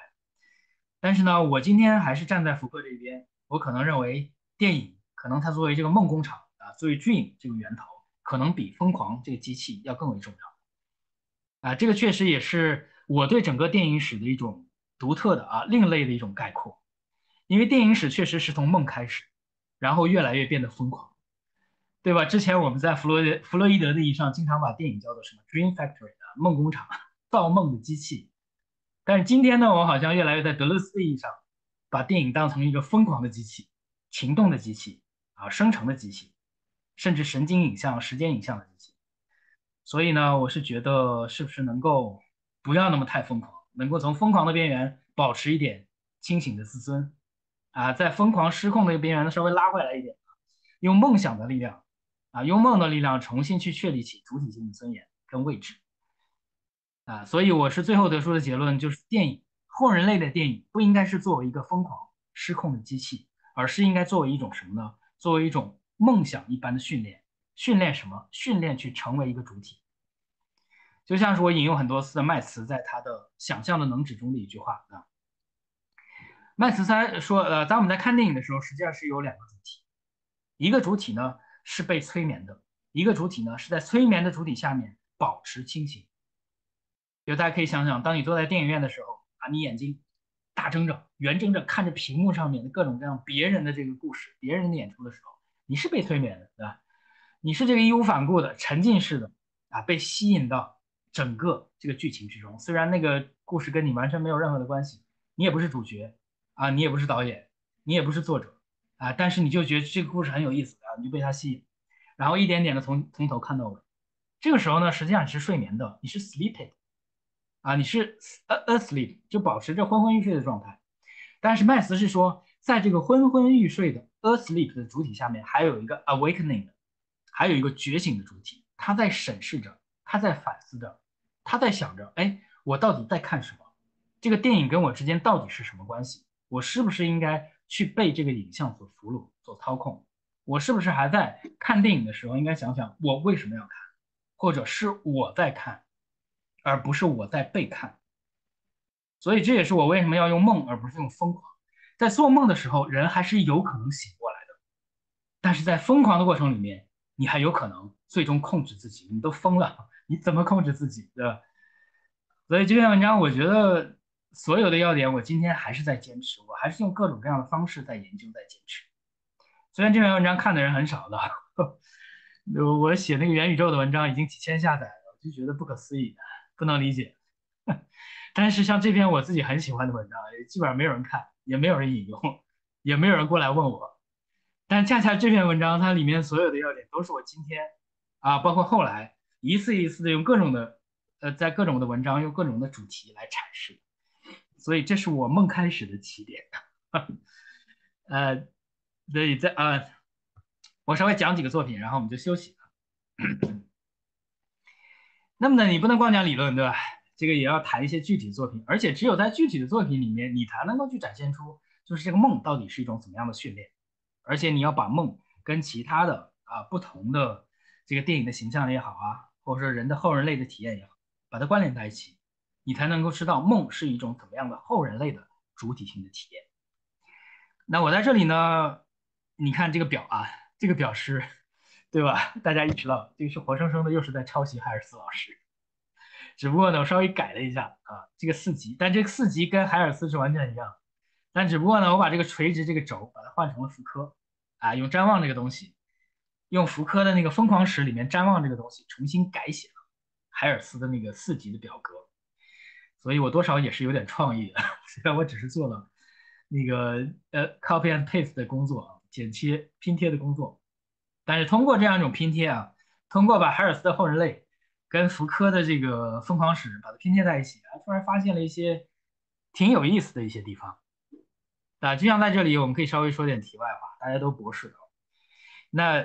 但是呢，我今天还是站在福柯这边。我可能认为，电影可能它作为这个梦工厂啊，作为 dream 这个源头，可能比疯狂这个机器要更为重要。啊，这个确实也是我对整个电影史的一种独特的啊另类的一种概括。因为电影史确实是从梦开始，然后越来越变得疯狂，对吧？之前我们在弗洛弗洛伊德的意义上，经常把电影叫做什么 dream factory 的梦工厂。造梦的机器，但是今天呢，我好像越来越在德勒斯的意义上，把电影当成一个疯狂的机器、情动的机器啊、生成的机器，甚至神经影像、时间影像的机器。所以呢，我是觉得是不是能够不要那么太疯狂，能够从疯狂的边缘保持一点清醒的自尊啊，在疯狂失控的一个边缘呢稍微拉回来一点，用梦想的力量啊，用梦的力量重新去确立起主体性的尊严跟位置。啊，所以我是最后得出的结论，就是电影后人类的电影不应该是作为一个疯狂失控的机器，而是应该作为一种什么呢？作为一种梦想一般的训练，训练什么？训练去成为一个主体。就像是我引用很多次的麦茨在他的《想象的能指》中的一句话啊，麦茨三说，呃，当我们在看电影的时候，实际上是有两个主体，一个主体呢是被催眠的，一个主体呢是在催眠的主体下面保持清醒。就大家可以想想，当你坐在电影院的时候啊，你眼睛大睁着、圆睁着看着屏幕上面的各种各样别人的这个故事、别人的演出的时候，你是被催眠的，对吧？你是这个义无反顾的、沉浸式的啊，被吸引到整个这个剧情之中。虽然那个故事跟你完全没有任何的关系，你也不是主角啊，你也不是导演，你也不是作者啊，但是你就觉得这个故事很有意思啊，你就被它吸引，然后一点点的从从头看到尾。这个时候呢，实际上你是睡眠的，你是 sleeping，啊，你是 asleep，就保持着昏昏欲睡的状态。但是麦斯是说，在这个昏昏欲睡的 asleep 的主体下面，还有一个 awakening，还有一个觉醒的主体，他在审视着，他在反思着，他在想着，哎，我到底在看什么？这个电影跟我之间到底是什么关系？我是不是应该去被这个影像所俘虏、所操控？我是不是还在看电影的时候应该想想我为什么要看，或者是我在看，而不是我在被看？所以这也是我为什么要用梦而不是用疯狂。在做梦的时候，人还是有可能醒过来的，但是在疯狂的过程里面，你还有可能最终控制自己。你都疯了，你怎么控制自己？对吧？所以这篇文章，我觉得所有的要点，我今天还是在坚持，我还是用各种各样的方式在研究，在坚持。虽然这篇文章看的人很少的，我写那个元宇宙的文章已经几千下载了，我就觉得不可思议，不能理解。但是像这篇我自己很喜欢的文章，基本上没有人看，也没有人引用，也没有人过来问我。但恰恰这篇文章它里面所有的要点，都是我今天啊，包括后来一次一次的用各种的呃，在各种的文章用各种的主题来阐释。所以这是我梦开始的起点。呃。所以在啊，我稍微讲几个作品，然后我们就休息。那么呢，你不能光讲理论，对吧？这个也要谈一些具体作品，而且只有在具体的作品里面，你才能够去展现出，就是这个梦到底是一种怎么样的训练。而且你要把梦跟其他的啊不同的这个电影的形象也好啊，或者说人的后人类的体验也好，把它关联在一起，你才能够知道梦是一种怎么样的后人类的主体性的体验。那我在这里呢。你看这个表啊，这个表是，对吧？大家意识到这个是活生生的，又是在抄袭海尔斯老师。只不过呢，我稍微改了一下啊，这个四级，但这个四级跟海尔斯是完全一样。但只不过呢，我把这个垂直这个轴把它换成了福柯啊，用瞻望这个东西，用福柯的那个疯狂史里面瞻望这个东西重新改写了海尔斯的那个四级的表格。所以我多少也是有点创意的，虽然我只是做了那个呃 copy and paste 的工作啊。剪切拼贴的工作，但是通过这样一种拼贴啊，通过把海尔斯的后人类跟福柯的这个疯狂史把它拼贴在一起啊，突然发现了一些挺有意思的一些地方那。就像在这里，我们可以稍微说点题外话，大家都博士了，那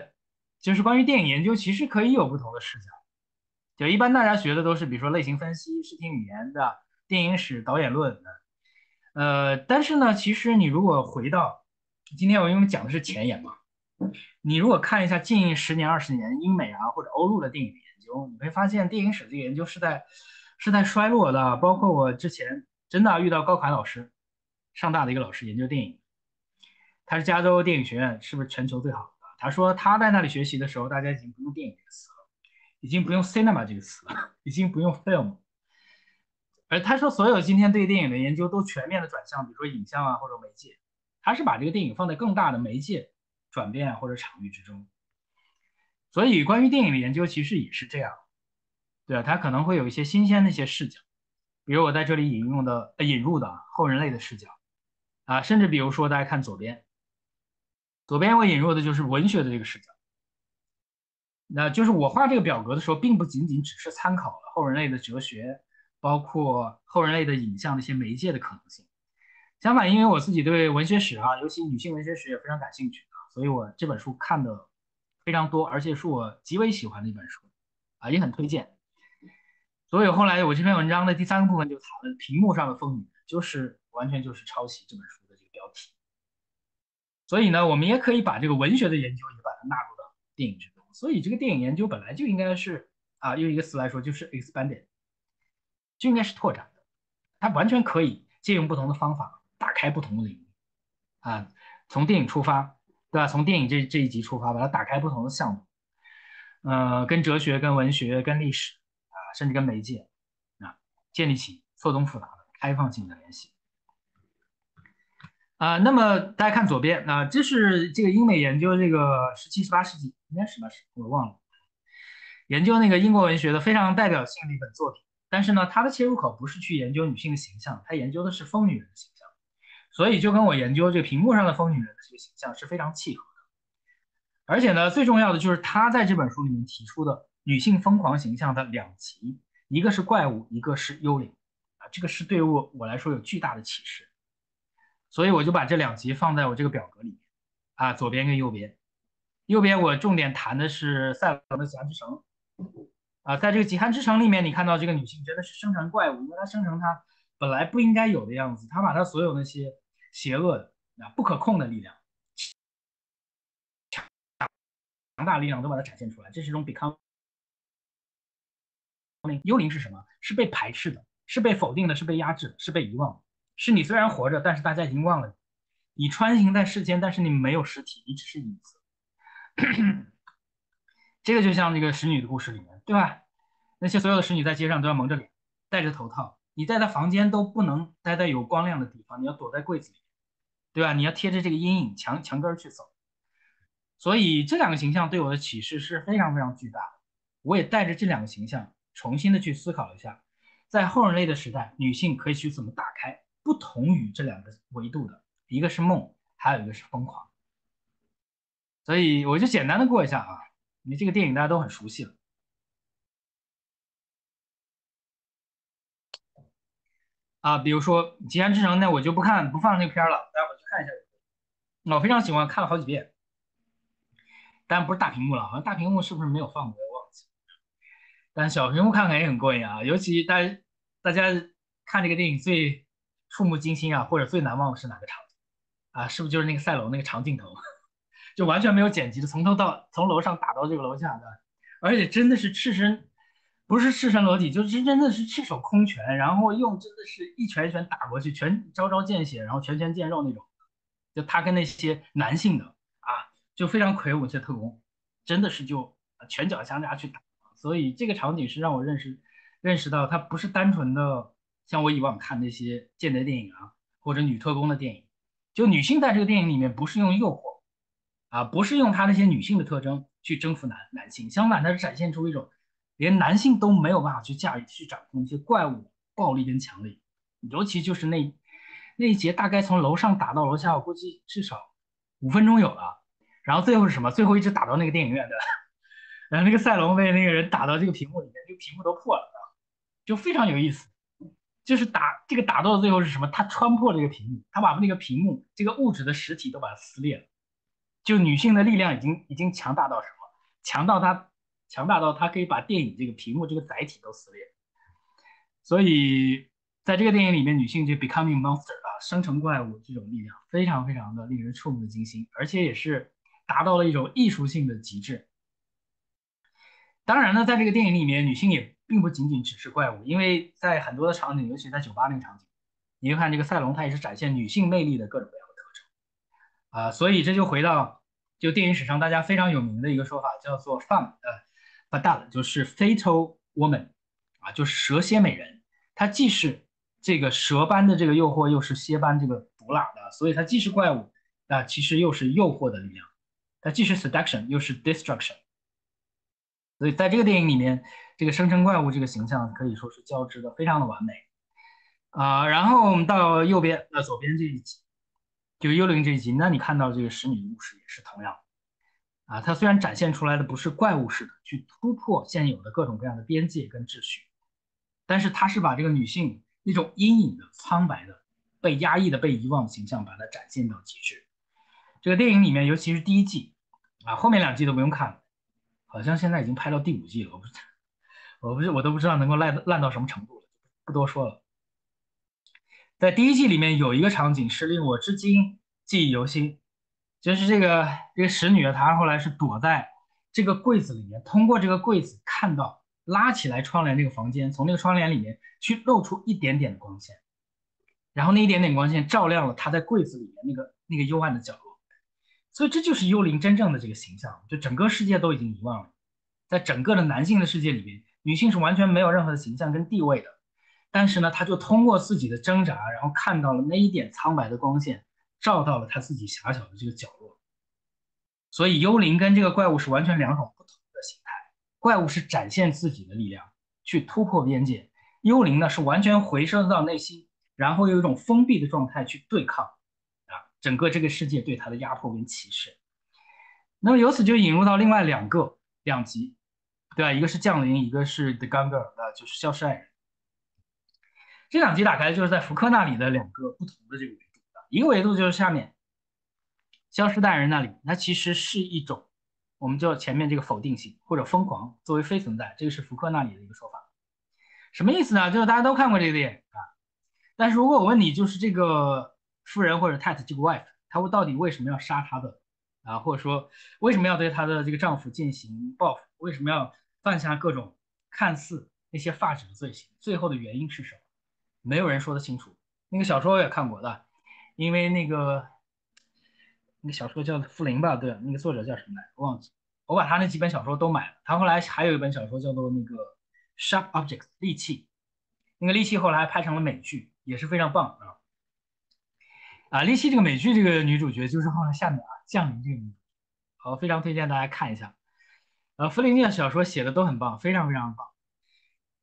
就是关于电影研究，其实可以有不同的视角。就一般大家学的都是，比如说类型分析、视听语言的电影史、导演论的，呃，但是呢，其实你如果回到今天我因为讲的是前沿嘛，你如果看一下近十年、二十年英美啊或者欧陆的电影研究，你会发现电影史这个研究是在是在衰落的。包括我之前真的遇到高凯老师，上大的一个老师研究电影，他是加州电影学院是不是全球最好的？他说他在那里学习的时候，大家已经不用电影这个词了，已经不用 cinema 这个词了，已经不用 film。而他说所有今天对电影的研究都全面的转向，比如说影像啊或者媒介。他是把这个电影放在更大的媒介转变或者场域之中，所以关于电影的研究其实也是这样，对啊，他可能会有一些新鲜的一些视角，比如我在这里引用的、引入的后人类的视角啊，甚至比如说大家看左边，左边我引入的就是文学的这个视角，那就是我画这个表格的时候，并不仅仅只是参考了后人类的哲学，包括后人类的影像的一些媒介的可能性。相反，因为我自己对文学史啊，尤其女性文学史也非常感兴趣啊，所以我这本书看的非常多，而且是我极为喜欢的一本书啊，也很推荐。所以后来我这篇文章的第三个部分就谈了屏幕上的风雨，就是完全就是抄袭这本书的这个标题。所以呢，我们也可以把这个文学的研究也把它纳入到电影之中。所以这个电影研究本来就应该是啊，用一个词来说就是 expanded，就应该是拓展的，它完全可以借用不同的方法。打开不同的领域，啊，从电影出发，对吧？从电影这这一集出发，把它打开不同的项目，呃，跟哲学、跟文学、跟历史，啊，甚至跟媒介，啊，建立起错综复杂的开放性的联系。啊，那么大家看左边，啊，这是这个英美研究这个十七、十八世纪，应该十八世纪，我忘了，研究那个英国文学的非常代表性的一本作品。但是呢，它的切入口不是去研究女性的形象，它研究的是疯女人的形象。所以就跟我研究这个屏幕上的疯女人的这个形象是非常契合的，而且呢，最重要的就是他在这本书里面提出的女性疯狂形象的两极，一个是怪物，一个是幽灵啊，这个是对我我来说有巨大的启示，所以我就把这两集放在我这个表格里面啊，左边跟右边，右边我重点谈的是赛罗的极寒之城啊，在这个极寒之城里面，你看到这个女性真的是生成怪物，因为她生成她本来不应该有的样子，她把她所有那些邪恶的啊不可控的力量。强大力量都把它展现出来，这是一种 become。幽灵是什么？是被排斥的，是被否定的，是被压制的，是被遗忘的。是你虽然活着，但是大家已经忘了你。你穿行在世间，但是你没有实体，你只是影子。这个就像那个使女的故事里面，对吧？那些所有的使女在街上都要蒙着脸，戴着头套。你待在房间都不能待在有光亮的地方，你要躲在柜子里，对吧？你要贴着这个阴影墙墙根去走。所以这两个形象对我的启示是非常非常巨大的。我也带着这两个形象重新的去思考一下，在后人类的时代，女性可以去怎么打开不同于这两个维度的，一个是梦，还有一个是疯狂。所以我就简单的过一下啊，你这个电影大家都很熟悉了啊，比如说《极寒之城》，那我就不看不放那片了，大家回去看一下。我非常喜欢，看了好几遍。但不是大屏幕了，好像大屏幕是不是没有放过？我忘记。但小屏幕看看也很过瘾啊，尤其大大家看这个电影最触目惊心啊，或者最难忘的是哪个场景啊？是不是就是那个赛楼那个长镜头，就完全没有剪辑的，从头到从楼上打到这个楼下的，而且真的是赤身，不是赤身裸体，就是真的是赤手空拳，然后用真的是一拳一拳打过去，全招招见血，然后拳拳见肉那种，就他跟那些男性的啊。就非常魁梧，这特工真的是就拳脚相加去打，所以这个场景是让我认识认识到，他不是单纯的像我以往看那些间谍电影啊，或者女特工的电影，就女性在这个电影里面不是用诱惑啊，不是用她那些女性的特征去征服男男性，相反，它是展现出一种连男性都没有办法去驾驭、去掌控一些怪物暴力跟强力，尤其就是那那一节，大概从楼上打到楼下，我估计至少五分钟有了。然后最后是什么？最后一直打到那个电影院的，然后那个赛龙被那个人打到这个屏幕里面，这个屏幕都破了，就非常有意思。就是打这个打到最后是什么？他穿破这个屏幕，他把那个屏幕这个物质的实体都把它撕裂了。就女性的力量已经已经强大到什么？强到她强大到她可以把电影这个屏幕这个载体都撕裂。所以在这个电影里面，女性就 becoming monster 啊，生成怪物这种力量非常非常的令人触目惊心，而且也是。达到了一种艺术性的极致。当然呢，在这个电影里面，女性也并不仅仅只是怪物，因为在很多的场景，尤其在酒吧那个场景，你就看这个赛龙，它也是展现女性魅力的各种各样的特征啊。所以这就回到就电影史上大家非常有名的一个说法，叫做 “fam” 呃 f a d a l 就是 “fatal woman” 啊，就是蛇蝎美人。它既是这个蛇般的这个诱惑，又是蝎般这个毒辣的，所以它既是怪物啊，其实又是诱惑的力量。它既是 seduction 又是 destruction，所以在这个电影里面，这个生成怪物这个形象可以说是交织的非常的完美啊。然后我们到右边，那左边这一集，就幽灵这一集，那你看到这个十女的故事也是同样啊。它虽然展现出来的不是怪物式的去突破现有的各种各样的边界跟秩序，但是它是把这个女性那种阴影的、苍白的、被压抑的、被遗忘的形象，把它展现到极致。这个电影里面，尤其是第一季，啊，后面两季都不用看了，好像现在已经拍到第五季了，我不，我不是，我都不知道能够烂烂到什么程度了，不多说了。在第一季里面有一个场景是令我至今记忆犹新，就是这个这个使女啊，她后来是躲在这个柜子里面，通过这个柜子看到拉起来窗帘这个房间，从那个窗帘里面去露出一点点的光线，然后那一点点光线照亮了她在柜子里面那个那个幽暗的角落。所以这就是幽灵真正的这个形象，就整个世界都已经遗忘了，在整个的男性的世界里面，女性是完全没有任何的形象跟地位的。但是呢，他就通过自己的挣扎，然后看到了那一点苍白的光线，照到了他自己狭小的这个角落。所以幽灵跟这个怪物是完全两种不同的形态，怪物是展现自己的力量去突破边界，幽灵呢是完全回收到内心，然后有一种封闭的状态去对抗。整个这个世界对他的压迫跟歧视，那么由此就引入到另外两个两极对吧？一个是降临，一个是 The Gone Girl 啊，就是消失爱人。这两集打开就是在福柯那里的两个不同的这个维度，一个维度就是下面消失的爱人那里，它其实是一种，我们叫前面这个否定性或者疯狂作为非存在，这个是福柯那里的一个说法。什么意思呢？就是大家都看过这个电影啊，但是如果我问你，就是这个夫人或者太太这个 wife，她到底为什么要杀她的啊？或者说为什么要对她的这个丈夫进行报复？为什么要犯下各种看似那些发指的罪行？最后的原因是什么？没有人说得清楚。那个小说我也看过的，因为那个那个小说叫《傅林》吧？对，那个作者叫什么来？忘记。我把他那几本小说都买了。他后来还有一本小说叫做那个《Sharp Objects》利器，那个利器后来拍成了美剧，也是非常棒啊。啊，利器这个美剧这个女主角就是后来下面啊降临这个女主，好，非常推荐大家看一下。呃，弗林的小说写的都很棒，非常非常棒。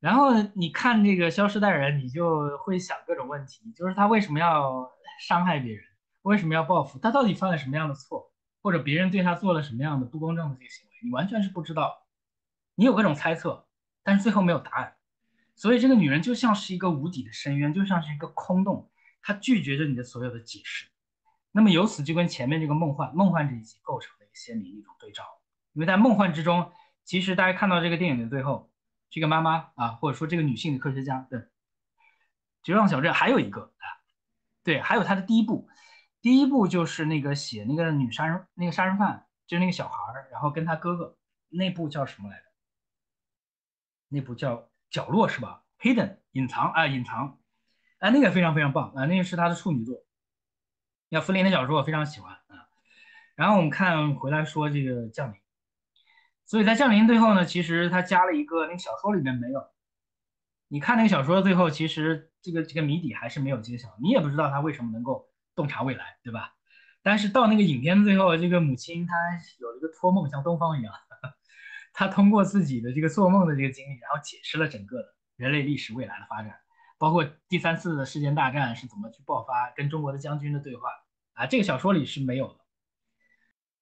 然后你看这个消失的人，你就会想各种问题，就是他为什么要伤害别人，为什么要报复，他到底犯了什么样的错，或者别人对他做了什么样的不公正的这个行为，你完全是不知道，你有各种猜测，但是最后没有答案。所以这个女人就像是一个无底的深渊，就像是一个空洞，他拒绝着你的所有的解释。那么由此就跟前面这个梦幻梦幻这一集构成了一个鲜明的一种对照，因为在梦幻之中，其实大家看到这个电影的最后。这个妈妈啊，或者说这个女性的科学家，对，绝望小镇还有一个啊，对，还有他的第一部，第一部就是那个写那个女杀人那个杀人犯，就是那个小孩儿，然后跟他哥哥，那部叫什么来着？那部叫角落是吧？Hidden 隐藏啊，隐藏，啊，那个非常非常棒啊，那个是他的处女作，要福林的小说我非常喜欢啊。然后我们看回来说这个降临。所以在降临最后呢，其实他加了一个那个小说里面没有。你看那个小说最后，其实这个这个谜底还是没有揭晓，你也不知道他为什么能够洞察未来，对吧？但是到那个影片最后，这个母亲她有一个托梦，像东方一样，她通过自己的这个做梦的这个经历，然后解释了整个的人类历史未来的发展，包括第三次的世界大战是怎么去爆发，跟中国的将军的对话啊，这个小说里是没有的。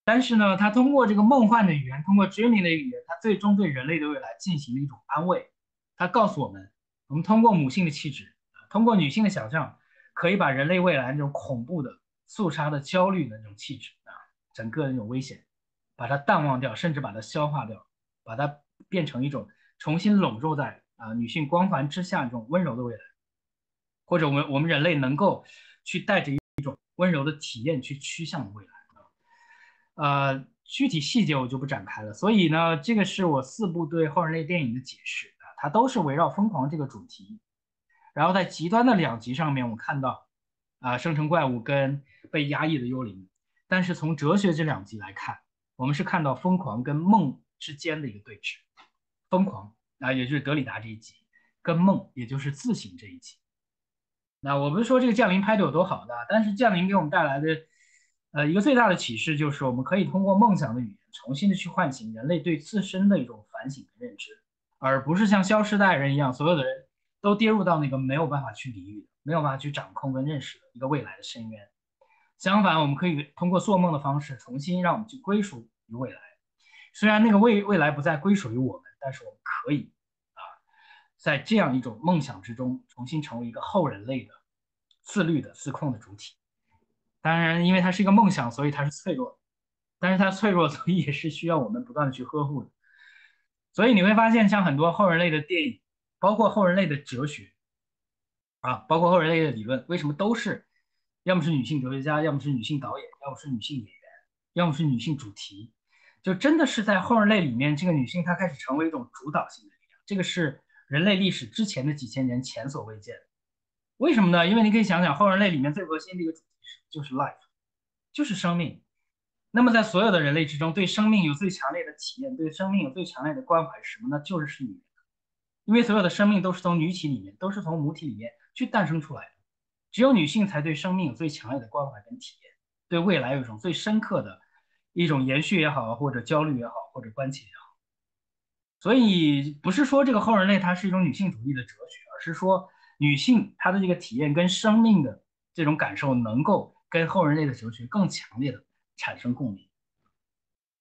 但是呢，他通过这个梦幻的语言，通过 dreaming 的语言，他最终对人类的未来进行了一种安慰。他告诉我们，我们通过母性的气质，通过女性的想象，可以把人类未来那种恐怖的、肃杀的、焦虑的那种气质啊，整个那种危险，把它淡忘掉，甚至把它消化掉，把它变成一种重新笼罩在啊女性光环之下这种温柔的未来，或者我们我们人类能够去带着一种温柔的体验去趋向未来。呃，具体细节我就不展开了。所以呢，这个是我四部对后人类电影的解释啊，它都是围绕疯狂这个主题。然后在极端的两极上面，我看到啊，生成怪物跟被压抑的幽灵。但是从哲学这两极来看，我们是看到疯狂跟梦之间的一个对峙。疯狂啊，也就是德里达这一集，跟梦，也就是自省这一集。那我不是说这个降临拍的有多好的，但是降临给我们带来的。呃，一个最大的启示就是，我们可以通过梦想的语言，重新的去唤醒人类对自身的一种反省和认知，而不是像消失的爱人一样，所有的人都跌入到那个没有办法去理喻、没有办法去掌控跟认识的一个未来的深渊。相反，我们可以通过做梦的方式，重新让我们去归属于未来。虽然那个未未来不再归属于我们，但是我们可以啊，在这样一种梦想之中，重新成为一个后人类的自律的自控的主体。当然，因为它是一个梦想，所以它是脆弱的。但是它脆弱，所以也是需要我们不断的去呵护的。所以你会发现，像很多后人类的电影，包括后人类的哲学，啊，包括后人类的理论，为什么都是，要么是女性哲学家，要么是女性导演，要么是女性演员，要么是女性主题，就真的是在后人类里面，这个女性她开始成为一种主导性的力量。这个是人类历史之前的几千年前所未见的。为什么呢？因为你可以想想，后人类里面最核心的一个主题是。就是 life，就是生命。那么在所有的人类之中，对生命有最强烈的体验，对生命有最强烈的关怀是什么呢？就是是女人。因为所有的生命都是从女体里面，都是从母体里面去诞生出来的。只有女性才对生命有最强烈的关怀跟体验，对未来有一种最深刻的一种延续也好，或者焦虑也好，或者关切也好。所以不是说这个后人类它是一种女性主义的哲学，而是说女性她的这个体验跟生命的这种感受能够。跟后人类的哲学更强烈的产生共鸣，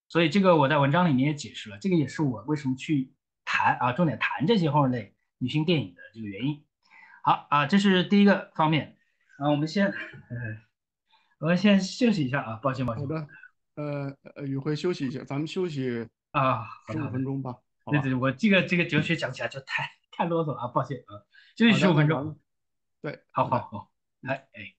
所以这个我在文章里面也解释了，这个也是我为什么去谈啊，重点谈这些后人类女性电影的这个原因。好啊，这是第一个方面啊，我们先，我们先休息一下啊，抱歉抱歉。好的，呃呃，宇辉休息一下，咱们休息啊十五分钟吧。对对，我这个这个哲学讲起来就太太啰嗦了啊，抱歉啊，休息十五分钟。对，好好好，来，哎。